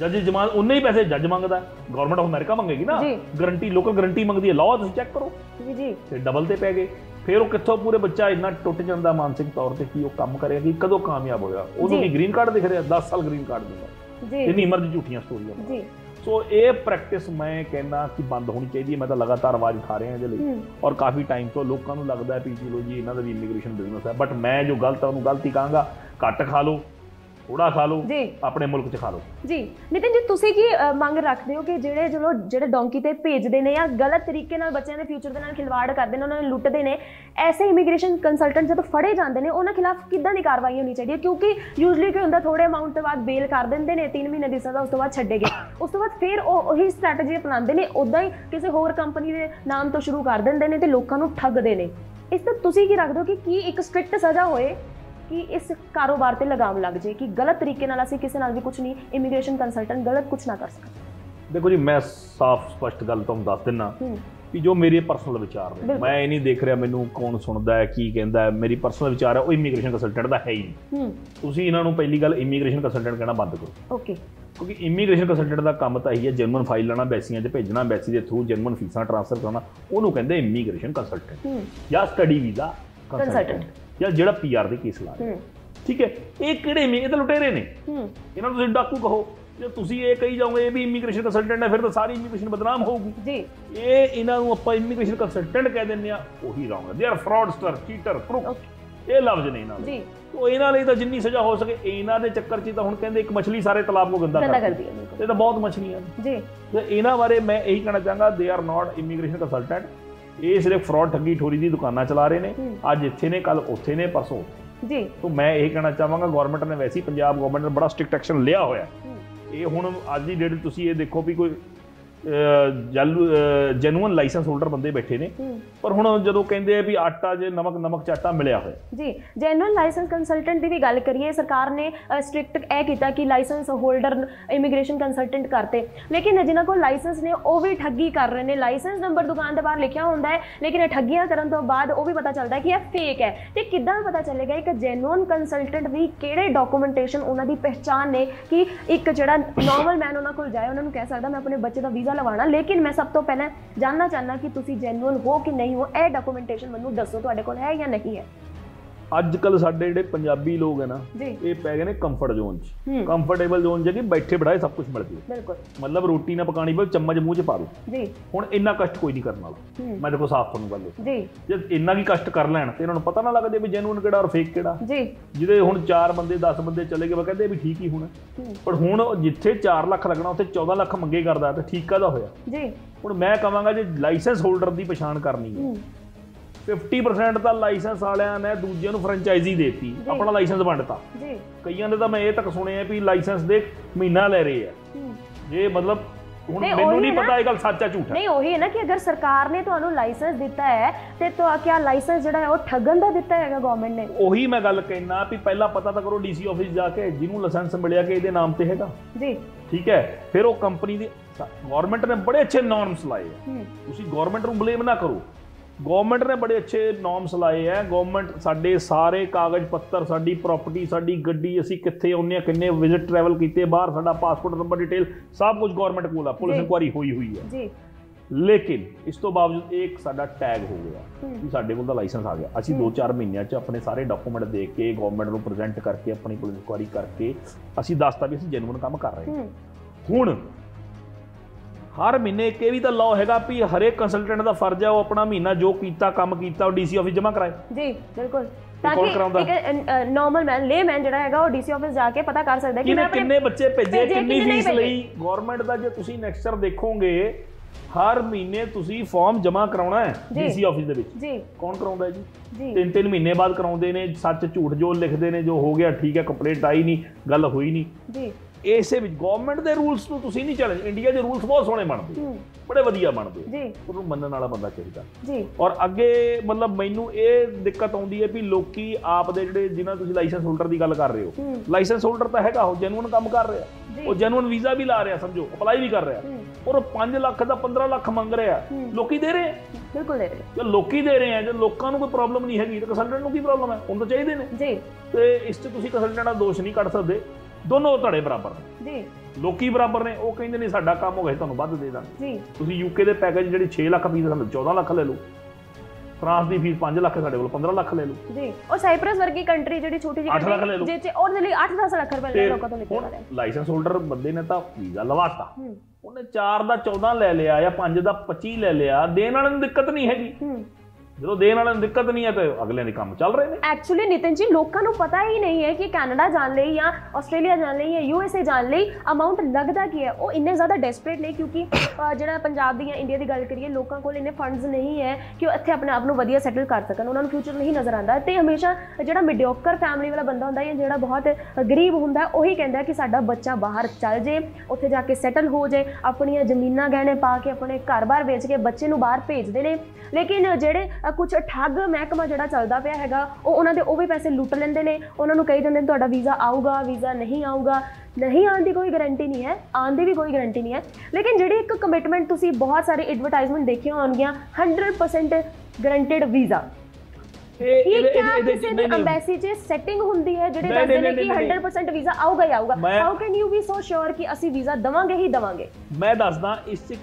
ਜੱਜ ਜ਼ਮਾਨਤ ਉਨੇ ਹੀ ਪੈਸੇ ਜੱਜ ਮੰਗਦਾ ਗਵਰਨਮੈਂਟ ਆਫ ਅਮਰੀਕਾ ਮੰਗੇਗੀ ਨਾ। ਗਾਰੰਟੀ ਲੋਕਲ ਗਾਰੰਟੀ ਮੰਗਦੀ ਹੈ। ਲਾਓ ਤੁਸੀਂ ਚੈੱਕ ਕਰੋ। ਜੀ ਜੀ। ਤੇ ਡਬਲ ਤੇ ਪੈ ਗਏ। ਫਿਰ ਉਹ ਕਿੱਥੋਂ ਪੂਰੇ ਬੱਚਾ ਇੰਨਾ ਟੁੱਟ ਜਾਂਦਾ ਮਾਨਸਿਕ ਤੌਰ ਤੇ ਕਿ ਉਹ ਕੰਮ ਕਰੇਗਾ ਕਿ ਕਦੋਂ ਕਾਮਯਾਬ ਹੋਇਆ? ਉਹਨੂੰ। ਕੀ ਗ੍ਰੀਨ ਕਾਰਡ ਦਿਖ ਰਿਹਾ? 10 ਸਾਲ ਗ੍ਰੀਨ ਕਾਰਡ ਦਿੰਦਾ। ਜੀ। ਇੰਨੀ ਮਰਜ਼ੀ ਝੂਠੀਆਂ ਸਟੋਰੀਆਂ ਜੀ। ਸੋ ਇਹ ਪ੍ਰੈਕਟਿਸ ਮੈਂ ਕਹਿੰਦਾ ਕਿ ਬੰਦ ਹੋਣੀ ਚਾਹੀਦੀ ਹੈ। ਮੈਂ ਤਾਂ ਲਗਾਤਾਰ ਆਵਾਜ਼ ਉਠਾ ਰਿਹਾ ਇਹਦੇ ਲਈ। ਔਰ ਕਾਫੀ ਟਾਈਮ ਤੋਂ ਲੋਕਾਂ ਨੂੰ ਲੱਗਦਾ ਹੈ ਵੀ ਚਲੋ ਜੀ ਇਹਨਾਂ ਦਾ ਵੀ ਇਮੀਗ੍ਰੇਸ਼ਨ ਬਿਜ਼ਨਸ ਹੈ। ਬਟ ਮੈਂ ਜੋ ਗਲਤ ਹੈ ਉਹਨੂੰ ਗਲਤੀ ਕਹਾਂਗਾ। ਘੱਟ ਖਾ ਲਓ। ਥੋੜਾ ਖਾ ਲਓ ਆਪਣੇ ਮੁਲਕ 'ਚ ਖਾ ਲਓ। ਜੀ। ਨਿਤਿਨ ਜੀ ਤੁਸੀਂ ਕੀ ਮੰਗ ਰੱਖਦੇ ਹੋ ਕਿ ਜਿਹੜੇ ਚਲੋ ਜਿਹੜੇ ਡੋਂਕੀ ਤੇ ਭੇਜਦੇ ਨੇ ਜਾਂ ਗਲਤ ਤਰੀਕੇ ਨਾਲ ਬੱਚਿਆਂ ਦੇ ਫਿਊਚਰ ਦੇ ਨਾਲ ਖਿਲਵਾੜ ਕਰਦੇ ਨੇ ਉਹਨਾਂ ਨੂੰ ਲੁੱਟਦੇ ਨੇ ਐਸੇ ਇਮੀਗ੍ਰੇਸ਼ਨ ਕੰਸਲਟੈਂਟ ਜਦੋਂ ਫੜੇ ਜਾਂਦੇ ਨੇ ਉਹਨਾਂ ਖਿਲਾਫ ਕਿੱਦਾਂ ਦੀ ਕਾਰਵਾਈ ਹੋਣੀ ਚਾਹੀਦੀ ਹੈ? ਕਿਉਂਕਿ ਯੂਜੂਲੀ ਕੀ ਹੁੰਦਾ ਥੋੜੇ ਅਮਾਉਂਟ ਤੋਂ ਬਾਅਦ ਬੇਲ ਕਰ ਦਿੰਦੇ ਨੇ 3 ਮਹੀਨੇ ਦੀ ਸਜ਼ਾ ਉਸ ਤੋਂ ਬਾਅਦ ਛੱਡੇ ਗਏ ਉਸ ਤੋਂ ਬਾਅਦ ਫਿਰ ਉਹ ਉਹੀ ਸਟ੍ਰੈਟਜੀ ਅਪਣਾਉਂਦੇ ਨੇ ਉਦਾਂ ਹੀ ਕਿਸੇ ਹੋਰ ਕੰਪਨੀ ਦੇ ਨਾਮ ਤੋਂ ਸ਼ੁਰੂ ਕਰ ਦਿੰਦੇ ਨੇ ਤੇ ਲੋਕਾਂ ਨੂੰ ਠੱਗਦੇ ਨੇ। ਇਸ ਤੇ ਤੁਸੀਂ ਕੀ ਰੱਖਦੇ ਹੋ ਕਿ ਕੀ ਇੱਕ ਸਟ੍ਰਿਕਟ ਸਜ਼ਾ ਹੋਏ? ਕਿ ਇਸ ਕਾਰੋਬਾਰ ਤੇ ਲਗਾਮ ਲੱਗ ਜੇ ਕਿ ਗਲਤ ਤਰੀਕੇ ਨਾਲ ਅਸੀਂ ਕਿਸੇ ਨਾਲ ਵੀ ਕੁਝ ਨਹੀਂ ਇਮੀਗ੍ਰੇਸ਼ਨ ਕੰਸਲਟੈਂਟ ਗਲਤ ਕੁਝ ਨਾ ਕਰ ਸਕਣ। ਦੇਖੋ ਜੀ ਮੈਂ ਸਾਫ਼ ਸਪਸ਼ਟ ਗੱਲ ਤੁਹਾਨੂੰ ਦੱਸ ਦਿੰਨਾ ਕਿ ਜੋ ਮੇਰੇ ਪਰਸਨਲ ਵਿਚਾਰ ਨੇ। ਮੈਂ ਇਹ ਨਹੀਂ ਦੇਖ ਰਿਹਾ ਮੈਨੂੰ ਕੌਣ ਸੁਣਦਾ ਹੈ ਕੀ ਕਹਿੰਦਾ ਹੈ। ਮੇਰੀ ਪਰਸਨਲ ਵਿਚਾਰ ਹੈ ਉਹ ਇਮੀਗ੍ਰੇਸ਼ਨ ਕੰਸਲਟੈਂਟ ਦਾ ਹੈ ਹੀ ਨਹੀਂ। ਤੁਸੀਂ ਇਹਨਾਂ ਨੂੰ ਪਹਿਲੀ ਗੱਲ ਇਮੀਗ੍ਰੇਸ਼ਨ ਕੰਸਲਟੈਂਟ ਕਹਿਣਾ ਬੰਦ ਕਰੋ। ਓਕੇ। ਕਿਉਂਕਿ ਇਮੀਗ੍ਰੇਸ਼ਨ ਕੰਸਲਟੈਂਟ ਦਾ ਕੰਮ ਤਾਂ ਇਹੀ ਹੈ ਜਰਮਨ ਫਾਈਲ ਲੈਣਾ ਬੈਸੀਆਂ 'ਚ ਭੇਜਣਾ ਬੈਸੀ ਦੇ ਥਰੂ ਜਰਮਨ ਫੀਸਾਂ ਟ੍ਰਾਂਸਫਰ ਕਰਨਾ ਉਹਨੂੰ ਕਹਿੰਦੇ ਇਮੀਗ੍ਰੇਸ਼ਨ ਕੰਸਲਟੈਂਟ ਜਾਂ ਸਟੱਡੀ ਵੀਜ਼ਾ Consultant। ਜਾਂ ਜਿਹੜਾ ਪੀਆਰ ਦੇ ਕੇਸ ਲਾ ਰਿਹਾ ਠੀਕ ਹੈ? ਇਹ ਕਿਹੜੇ ਇਮੀ- ਇਹ ਤਾਂ ਲੁਟੇਰੇ ਨੇ। ਇਹਨਾਂ ਨੂੰ ਤੁਸੀਂ ਡਾਕੂ ਕਹੋ। ਜੇ ਤੁਸੀਂ ਇਹ ਕਹੀ ਜਾਓਗੇ ਇਹ ਵੀ ਇਮੀਗ੍ਰੇਸ਼ਨ ਕੰਸਲਟੈਂਟ ਹੈ ਫਿਰ ਤਾਂ ਸਾਰੀ ਇਮੀਗ੍ਰੇਸ਼ਨ ਬਦਨਾਮ ਹੋਊਗੀ। ਜੀ। ਇਹ ਇਹਨਾਂ ਨੂੰ ਆਪਾਂ ਇਮੀਗ੍ਰੇਸ਼ਨ ਕੰਸਲਟੈਂਟ ਕਹਿ ਦਿੰਦੇ ਆ ਉਹੀ ਰੌਂਗ ਹੈ। ਦੇ ਆਰ ਫਰਾਡਸਟਰ ਚੀਟਰ ਕ੍ਰੂਕ ਇਹ ਲਫ਼ਜ਼ ਨੇ ਇਹਨਾਂ ਦੇ। ਜੀ। ਉਹ ਇਹਨਾਂ ਲਈ ਤਾਂ ਜਿੰਨੀ ਸਜ਼ਾ ਹੋ ਸਕੇ ਇਹਨਾਂ ਦੇ ਚੱਕਰ 'ਚ ਤਾਂ ਹੁਣ ਕਹਿੰਦੇ ਇੱਕ ਮਛਲੀ ਸਾਰੇ ਤਲਾਬ ਨੂੰ ਗੰਦਾ ਕਰਦੀ ਹੈ। ਇਹ ਤਾਂ ਬਹੁਤ ਮਛਲੀਆਂ ਨੇ ਜੀ। ਤੇ ਇਹਨਾਂ ਬਾਰੇ ਮੈਂ ਇਹੀ ਕਹਿਣਾ ਚਾਹਾਂਗਾ they are not immigration consultant ਇਹ ਸਿਰਫ ਫਰਾਡ ਠੱਗੀ ਠੋਰੀ ਦੀ ਦੁਕਾਨਾਂ ਚਲਾ ਰਹੇ ਨੇ। ਅੱਜ ਇੱਥੇ ਨੇ ਕੱਲ ਉੱਥੇ ਨੇ ਪਰਸੋਂ। ਜੀ। ਤੋਂ ਮੈਂ ਇਹ ਕਹਿਣਾ ਚਾਹਾਂਗਾ ਗਵਰਨਮੈਂਟ ਨੇ ਵੈਸੀ ਪੰਜਾਬ ਗਵਰਨਮੈਂਟ ਨੇ ਬੜਾ ਸਟ੍ਰਿਕਟ ਐਕਸ਼ਨ ਲਿਆ ਹੋਇਆ। ਇਹ ਹੁਣ ਅੱਜ ਦੀ ਡੇਟ ਤੁਸੀਂ ਇਹ ਦੇਖੋ ਵੀ ਕੋਈ ਜੈਨੂਅਨ ਲਾਇਸੈਂਸ ਹੋਲਡਰ ਬੰਦੇ ਬੈਠੇ ਨੇ। ਪਰ ਹੁਣ ਜਦੋਂ ਕਹਿੰਦੇ ਆ ਵੀ ਆਟਾ ਜੇ ਨਮਕ ਨਮਕ ਚਾਟਾ ਮਿਲਿਆ ਹੋਇਆ। ਜੀ ਜਨਰਲ ਲਾਇਸੈਂਸ ਕੰਸਲਟੈਂਟ ਦੀ ਵੀ ਗੱਲ ਕਰੀਏ ਸਰਕਾਰ ਨੇ ਸਟ੍ਰਿਕਟ ਇਹ ਕੀਤਾ ਕਿ ਲਾਇਸੈਂਸ ਹੋਲਡਰ ਇਮੀਗ੍ਰੇਸ਼ਨ ਕੰਸਲਟੈਂਟ ਕਰਤੇ। ਲੇਕਿਨ ਜਿਨ੍ਹਾਂ ਕੋਲ ਲਾਇਸੈਂਸ ਨੇ ਉਹ ਵੀ ਠੱਗੀ ਕਰ ਰਹੇ ਨੇ। ਲਾਇਸੈਂਸ ਨੰਬਰ ਦੁਕਾਨ ਦੇ ਬਾਹਰ ਲਿਖਿਆ ਹੁੰਦਾ ਹੈ ਲੇਕਿਨ ਇਹ ਠੱਗੀਆਂ ਕਰਨ ਤੋਂ ਬਾਅਦ ਉਹ ਵੀ ਪਤਾ ਚੱਲਦਾ ਹੈ ਕਿ ਇਹ ਫੇਕ ਹੈ। ਤੇ ਕਿੱਦਾਂ ਪਤਾ ਚੱਲੇਗਾ ਇੱਕ ਜੈਨੂਅਨ ਕੰਸਲਟੈਂਟ ਦੀ ਕਿਹੜੇ ਡਾਕੂਮੈਂਟੇਸ਼ਨ ਉਹਨਾਂ ਦੀ ਪਹਿਚਾਨ ਨੇ ਕਿ ਇੱਕ ਜਿਹੜਾ ਨਾਰਮਲ ਮੈਨ ਉਹਨਾਂ ਕੋਲ ਜਾਏ ਉਹਨਾਂ ਨੂੰ ਕਹਿ ਸਕਦਾ ਮੈਂ ਆਪਣੇ ਬੱਚੇ ਦਾ ਵੀਜ਼ਾ ਲਵਾਉਣਾ, ਲੇਕਿਨ ਮੈਂ ਸਭ ਤੋਂ ਪਹਿਲਾਂ ਜਾਨਣਾ ਚਾਹਨਾ ਕਿ ਤੁਸੀਂ ਜੈਨੂਅਨ ਹੋ ਕਿ ਨਹੀਂ ਹੋ, ਇਹ ਡਾਕੂਮੈਂਟੇਸ਼ਨ ਮੈਨੂੰ ਦੱਸੋ ਤੁਹਾਡੇ ਕੋਲ ਹੈ ਜਾਂ ਨਹੀਂ ਹੈ। ਅੱਜ ਕੱਲ ਸਾਡੇ ਜਿਹੜੇ ਪੰਜਾਬੀ ਲੋਕ ਹੈ ਨਾ ਇਹ ਪੈ ਗਏ ਨੇ ਕੰਫਰਟ ਜ਼ੋਨ 'ਚ। ਕੰਫਰਟੇਬਲ ਜ਼ੋਨ 'ਚ ਕਿ ਬੈਠੇ ਬਿਠਾਏ ਸਭ ਕੁਝ ਮਿਲ ਜੂ। ਬਿਲਕੁਲ। ਮਤਲਬ ਰੋਟੀ ਨਾ ਪਕਾਣੀ ਪਵੇ ਚਮਚ ਮੂੰਹ 'ਚ ਪਾ ਦੋ। ਜੀ। ਹੁਣ ਇੰਨਾ ਕਸ਼ਟ ਕੋਈ ਨਹੀਂ ਕਰਨ ਵਾਲਾ। ਮੈਂ ਦੇਖੋ ਸਾਫ਼ ਤੁਹਾਨੂੰ ਗੱਲ। ਜੀ। ਜੇ ਇੰਨਾ ਵੀ ਕਸ਼ਟ ਕਰ ਲੈਣ ਤੇ ਇਹਨਾਂ ਨੂੰ ਪਤਾ ਨਾ ਲੱਗਦੇ ਵੀ ਜੈਨੂਨ ਕਿਹੜਾ ਔਰ ਫੇਕ ਕਿਹੜਾ। ਜੀ। ਜਿਹਦੇ ਹੁਣ 4 ਬੰਦੇ 10 ਬੰਦੇ ਚਲੇ ਗਏ ਵਾ ਕਹਿੰਦੇ ਵੀ ਠੀਕ ਹੀ ਹੋਣਾ। ਪਰ ਹੁਣ ਜਿੱਥੇ 4 ਲੱਖ ਲੱਗਣਾ ਉੱਥੇ 14 ਲੱਖ ਮੰਗੇ ਕਰਦਾ ਤੇ ਠੀਕ ਕਾਹਦਾ ਹੋਇਆ? ਜੀ। ਹੁਣ ਮੈਂ ਕਹਾਂਗਾ ਜੇ ਲਾਇਸੈਂਸ ਹੋਲਡਰ ਦੀ ਪਛਾਣ ਕਰਨੀ ਹੂੰ। 50% ਤਾਂ ਲਾਇਸੈਂਸ ਵਾਲਿਆਂ ਨੇ ਦੂਜਿਆਂ ਨੂੰ ਫਰੈਂਚਾਈਜ਼ੀ ਦੇਤੀ। ਆਪਣਾ ਲਾਇਸੈਂਸ ਵੰਡਤਾ। ਜੀ। ਕਈਆਂ ਦੇ ਤਾਂ ਮੈਂ ਇਹ ਤੱਕ ਸੁਣਿਆ ਵੀ ਲਾਇਸੈਂਸ ਦੇ ਮਹੀਨਾ ਲੈ ਰਹੇ ਆ। ਜੇ ਮਤਲਬ ਹੁਣ ਮੈਨੂੰ ਨਹੀਂ। ਪਤਾ ਇਹ ਗੱਲ ਸੱਚ ਆ ਝੂਠ ਨਹੀਂ ਉਹੀ ਹੈ ਨਾ ਕਿ ਅਗਰ ਸਰਕਾਰ ਨੇ ਤੁਹਾਨੂੰ ਲਾਇਸੈਂਸ ਦਿੱਤਾ ਹੈ ਤੇ ਤਾਂ ਕਿਆ ਲਾਇਸੈਂਸ ਜਿਹੜਾ ਹੈ ਉਹ ਠੱਗਣ ਦਾ ਦਿੱਤਾ ਹੈਗਾ ਗਵਰਨਮੈਂਟ ਨੇ? ਉਹੀ ਮੈਂ ਗੱਲ ਕਹਿਣਾ ਵੀ ਪਹਿਲਾਂ ਪਤਾ ਤਾਂ ਕਰੋ ਡੀਸੀ ਆਫਿਸ ਜਾ ਕੇ ਜਿਹਨੂੰ ਲਾਇਸੈਂਸ ਮਿਲਿਆ ਕਿ ਇਹਦੇ ਨਾਮ ਤੇ ਹੈਗਾ। ਜੀ। ਠੀਕ ਹੈ ਫਿਰ ਉਹ ਕੰਪਨੀ ਦੀ ਗਵਰਨਮੈਂਟ ਨੇ ਬੜੇ ਅੱਛੇ ਨਾਰਮਸ ਲਾਏ ਤੁਸੀਂ ਗਵਰਨਮੈਂਟ ਨੂੰ ਬਲੇਮ ਨਾ ਕਰੋ। ਗਵਰਨਮੈਂਟ ਨੇ ਬੜੇ ਅੱਛੇ ਨਾਰਮਸ ਲਾਏ ਆ। ਗਵਰਨਮੈਂਟ ਸਾਡੇ ਸਾਰੇ ਕਾਗਜ਼ ਪੱਤਰ ਸਾਡੀ ਪ੍ਰਾਪਰਟੀ ਸਾਡੀ ਗੱਡੀ ਅਸੀਂ ਕਿੱਥੇ ਆਉਂਦੇ ਹਾਂ ਕਿੰਨੇ ਵਿਜ਼ਿਟ ਟਰੈਵਲ ਕੀਤੇ ਬਾਹਰ ਸਾਡਾ ਪਾਸਪੋਰਟ ਨੰਬਰ ਡਿਟੇਲ ਸਭ ਕੁਝ ਗਵਰਨਮੈਂਟ ਕੋਲ ਆ। ਪੁਲਿਸ। ਇਨਕੁਆਰੀ ਹੋਈ ਹੋਈ ਹੈ ਜੀ। ਲੇਕਿਨ ਇਸ ਤੋਂ ਬਾਵਜੂਦ ਇੱਕ ਸਾਡਾ ਟੈਗ ਹੋ ਗਿਆ। ਕਿ ਸਾਡੇ ਕੋਲ ਤਾਂ ਲਾਇਸੈਂਸ ਆ ਗਿਆ। ਅਸੀਂ 2-4 ਮਹੀਨਿਆਂ 'ਚ ਆਪਣੇ ਸਾਰੇ ਡਾਕੂਮੈਂਟ ਦੇ ਕੇ ਗਵਰਨਮੈਂਟ ਨੂੰ ਪ੍ਰੈਜ਼ੈਂਟ ਕਰਕੇ ਆਪਣੀ ਪੁਲਿਸ ਇਨਕੁਆਰੀ ਕਰਕੇ ਅਸੀਂ ਦੱਸਤਾ ਵੀ ਅਸੀਂ ਜੈਨੂਇਨ ਕੰਮ ਕਰ ਰਹੇ ਹੂੰ। ਹੁਣ ਹਰ ਮਹੀਨੇ ਇੱਕ ਇਹ ਵੀ ਤਾਂ ਲਾਅ ਹੈਗਾ ਵੀ ਹਰੇਕ ਕੰਸਲਟੈਂਟ ਦਾ ਫਰਜ਼ ਹੈ ਉਹ ਆਪਣਾ ਮਹੀਨਾ ਜੋ ਕੀਤਾ ਕੰਮ ਕੀਤਾ ਉਹ ਡੀਸੀ ਆਫਿਸ ਜਮ੍ਹਾਂ ਕਰਾਏ। ਜੀ ਬਿਲਕੁਲ। ਤਾਂ ਕੌਣ ਕਿ ਕਰਾਉਂਦਾ? ਇੱਕ ਨਾਰਮਲ ਮੈਨ ਲੇ ਮੈਨ ਜਿਹੜਾ ਹੈਗਾ ਉਹ ਡੀਸੀ ਆਫਿਸ ਜਾ ਕੇ ਪਤਾ ਕਰ ਸਕਦਾ ਹੈ ਕਿ ਕਿਹਨੇ ਮੈਂ ਆਪਣੇ ਕਿੰਨੇ ਬੱਚੇ ਭੇਜੇ ਭੇਜੇ, ਕਿੰਨੀ ਕਿੰਨੇ ਨਹੀਂ ਫੀਸ ਲਈ? ਗਵਰਨਮੈਂਟ ਦਾ ਜੇ ਤੁਸੀਂ ਨੈਕਸਟਰ ਦੇਖੋਗੇ ਹਰ ਮਹੀਨੇ ਤੁਸੀਂ ਫਾਰਮ ਜਮ੍ਹਾਂ ਕਰਾਉਣਾ ਹੈ ਜੀ। ਡੀਸੀ ਆਫਿਸ ਦੇ ਵਿੱਚ। ਜੀ। ਕੌਣ ਕਰਾਉਂਦਾ ਹੈ ਜੀ? ਜੀ। ਤਿੰਨ ਤਿੰਨ ਮਹੀਨੇ ਬਾਅਦ ਕਰਾਉਂਦੇ ਨੇ ਸੱਚ ਝੂਠ ਜੋ ਲਿਖਦੇ ਨੇ ਜੋ ਹੋ ਗਿਆ ਠੀਕ ਹੈ ਕੰਪਲੇਂਟ ਆਈ ਨਹੀਂ ਗੱਲ ਹੋਈ ਨਹੀਂ। ਜੀ। ਇਸੇ ਵਿੱਚ ਗਵਰਨਮੈਂਟ ਦੇ ਰੂਲਸ ਨੂੰ ਤੁਸੀਂ ਨਹੀਂ ਚੈਲੰਜ ਇੰਡੀਆ ਦੇ ਰੂਲਸ ਬਹੁਤ ਸੋਹਣੇ ਬਣਦੇ ਬੜੇ ਵਧੀਆ ਬਣਦੇ ਜੀ। ਉਹਨੂੰ ਮੰਨਣ ਵਾਲਾ ਬੰਦਾ ਚਾਹੀਦਾ। ਜੀ। ਔਰ ਅੱਗੇ ਮਤਲਬ ਮੈਨੂੰ ਇਹ ਦਿੱਕਤ ਆਉਂਦੀ ਹੈ ਵੀ ਲੋਕੀ ਆਪ ਦੇ ਜਿਹੜੇ ਜਿਨ੍ਹਾਂ ਤੁਸੀਂ ਲਾਇਸੈਂਸ ਹੋਲਡਰ ਦੀ ਗੱਲ ਕਰ ਰਹੇ ਹੋ ਲਾਇਸੈਂਸ ਹੋਲਡਰ ਤਾਂ ਹੈਗਾ ਉਹ ਜੈਨੂਇਨ ਕੰਮ ਕਰ ਰਿਹਾ। ਉਹ ਜੈਨੂਇਨ ਵੀਜ਼ਾ ਵੀ ਲਾ ਰਿਹਾ ਸਮਝੋ ਅਪਲਾਈ ਵੀ ਕਰ ਰਿਹਾ। ਔਰ ਉਹ 5 ਲੱਖ ਦਾ 15 ਲੱਖ ਮੰਗ ਰਿਹਾ। ਲੋਕੀ ਦੇ ਰਹੇ। ਬਿਲਕੁਲ ਦੇ ਰਹੇ। ਜੇ ਲੋਕੀ ਦੇ ਰਹੇ ਆ ਜੇ ਲੋਕਾਂ ਨੂੰ ਕੋਈ ਪ੍ਰੋਬਲਮ ਨਹੀਂ ਹੈਗੀ ਤਾਂ ਕੰਸਲਟੈਂਟ ਨੂੰ ਕੀ ਪ੍ਰੋਬਲਮ ਹੈ ਉਹਨਾਂ ਤਾਂ ਚਾਹੀਦੇ ਨੇ। ਜੀ। ਤੇ ਇਸ 'ਚ ਤੁਸੀਂ ਕੰਸਲਟੈਂਟ ਦਾ ਦੋਸ਼ ਨਹੀਂ ਕੱਢ ਸਕਦੇ। ਦੋਨੋਂ ਧੜੇ ਬਰਾਬਰ ਨੇ। ਜੀ। ਲੋਕੀ ਬਰਾਬਰ ਨੇ ਉਹ ਕਹਿੰਦੇ ਨੇ ਸਾਡਾ ਕੰਮ ਹੋ ਗਿਆ ਤੁਹਾਨੂੰ ਵੱਧ ਦੇ ਦਾਂਗੇ। ਜੀ। ਤੁਸੀਂ ਯੂਕੇ ਦੇ ਪੈਕੇਜ ਜਿਹੜੀ 6 ਲੱਖ ਫੀਸ ਸਾਨੂੰ 14 ਲੱਖ ਲੈ ਲਓ। ਫਰਾਂਸ ਦੀ ਫੀਸ 5 ਲੱਖ ਸਾਡੇ ਕੋਲ 15 ਲੱਖ ਲੈ ਲਓ। ਜੀ। ਉਹ ਸਾਈਪ੍ਰਸ ਵਰਗੀ ਕੰਟਰੀ ਜਿਹੜੀ ਛੋਟੀ ਜਿਹੀ। ਜਿਹ 'ਚ ਉਹਦੇ ਲਈ 8-10 ਲੱਖ ਰੁਪਏ ਲੋਕਾਂ ਤੋਂ ਲਿਖੇ ਹੁਣ ਜਾ ਰਹੇ ਲਾਇਸੈਂਸ ਹੋਲਡਰ ਬੰਦੇ ਨੇ ਤਾਂ ਵੀਜ਼ਾ ਲਵਾਤਾ। ਉਹਨੇ 4 ਦਾ 14 ਲੈ ਲਿਆ ਜਾਂ 5 ਦਾ 25 ਲੈ ਲਿਆ ਦੇਣ ਵਾਲੇ ਨੂੰ ਦਿੱਕਤ ਨਹੀਂ ਹੈਗੀ। ਜਦੋਂ ਦੇਣ ਵਾਲੇ ਨੂੰ ਦਿੱਕਤ ਨਹੀਂ ਹੈ ਤੇ ਅਗਲੇ ਦੇ ਕੰਮ ਚੱਲ ਰਹੇ ਨੇ। ਐਕਚੁਅਲੀ ਨਿਤਿਨ ਜੀ, ਲੋਕਾਂ ਨੂੰ ਪਤਾ ਹੀ ਨਹੀਂ ਹੈ ਕਿ ਕੈਨੇਡਾ ਜਾਣ ਲਈ ਜਾਂ ਆਸਟ੍ਰੇਲੀਆ ਜਾਣ ਲਈ ਜਾਂ ਯੂਐਸਏ ਜਾਣ ਲਈ ਅਮਾਉਂਟ ਲੱਗਦਾ ਕੀ ਹੈ। ਉਹ ਇੰਨੇ ਜ਼ਿਆਦਾ ਡੈਸਪਰੇਟ ਨੇ ਕਿਉਂਕਿ ਜਿਹੜਾ ਪੰਜਾਬ ਦੀ ਜਾਂ ਇੰਡੀਆ ਦੀ ਗੱਲ ਕਰੀਏ, ਲੋਕਾਂ ਕੋਲ ਇੰਨੇ ਫੰਡਸ ਨਹੀਂ ਹੈ ਕਿ ਉਹ ਇੱਥੇ ਆਪਣੇ ਆਪ ਨੂੰ ਵਧੀਆ ਸੈਟਲ ਕਰ ਸਕਣ। ਉਹਨਾਂ ਨੂੰ ਫਿਊਚਰ ਨਹੀਂ ਨਜ਼ਰ ਆਉਂਦਾ। ਤੇ ਹਮੇਸ਼ਾ ਜਿਹੜਾ ਮਿਡਿਓਕਰ ਫੈਮਿਲੀ ਵਾਲਾ ਬੰਦਾ ਹੁੰਦਾ ਜਾਂ ਜਿਹੜਾ ਬਹੁਤ ਗਰੀਬ ਹੁੰਦਾ, ਉਹੀ ਕਹਿੰਦਾ ਕਿ ਸਾਡਾ ਬੱਚਾ ਬਾਹਰ ਚੱਲ ਜੇ, ਉੱਥੇ ਜਾ ਕੇ ਸੈਟਲ ਹੋ ਜੇ, ਆਪਣੀਆਂ ਜ਼ਮੀਨਾਂ ਗਹਿਣੇ ਪਾ ਕੇ ਆਪਣੇ ਘਰ-ਬਾਰ ਵੇਚ ਕੇ ਬੱਚੇ ਨੂੰ ਬਾਹਰ ਭੇਜਦੇ ਨੇ। ਲੇਕਿਨ ਜਿਹੜੇ ਕੁਝ ਠੱਗ ਮਹਿਕਮਾ ਜਿਹੜਾ ਚੱਲਦਾ ਪਿਆ ਹੈਗਾ ਉਹ ਉਹਨਾਂ ਦੇ ਉਹ ਵੀ ਪੈਸੇ ਲੁੱਟ ਲੈਂਦੇ ਨੇ। ਉਹਨਾਂ ਨੂੰ ਕਹੀ ਜਾਂਦੇ ਨੇ ਤੁਹਾਡਾ ਵੀਜ਼ਾ ਆਊਗਾ ਵੀਜ਼ਾ ਨਹੀਂ ਆਊਗਾ। ਨਹੀਂ ਆਉਣ ਦੀ ਕੋਈ ਗਾਰੰਟੀ ਨਹੀਂ ਹੈ ਆਉਣ ਦੀ ਵੀ ਕੋਈ ਗਾਰੰਟੀ ਨਹੀਂ ਹੈ। ਲੇਕਿਨ ਜਿਹੜੀ ਇੱਕ ਕਮਿਟਮੈਂਟ ਤੁਸੀਂ ਬਹੁਤ ਸਾਰੇ ਐਡਵਰਟਾਈਜ਼ਮੈਂਟ ਦੇਖੀਆਂ ਹੋਣਗੀਆਂ 100% ਗਰੰਟਿਡ ਵੀਜ਼ਾ। ਇਹ ਕਿਆ ਕਿਸੇ ਦੀ ਐਮਬੈਸੀ 'ਚ ਸੈਟਿੰਗ ਹੁੰਦੀ ਹੈ ਜਿਹੜੇ ਦੱਸਦੇ ਨੇ ਕਿ ਨਹੀਂ, ਨਹੀਂ। 100% ਵੀਜ਼ਾ ਆਊਗਾ ਹੀ ਆਊਗਾ। How can you be so sure ਕਿ ਅਸੀਂ ਵੀਜ਼ਾ ਦਵਾਂਗੇ ਹੀ ਦਵਾਂਗੇ? ਮੈਂ ਦੱਸਦਾ ਇਸ 'ਚ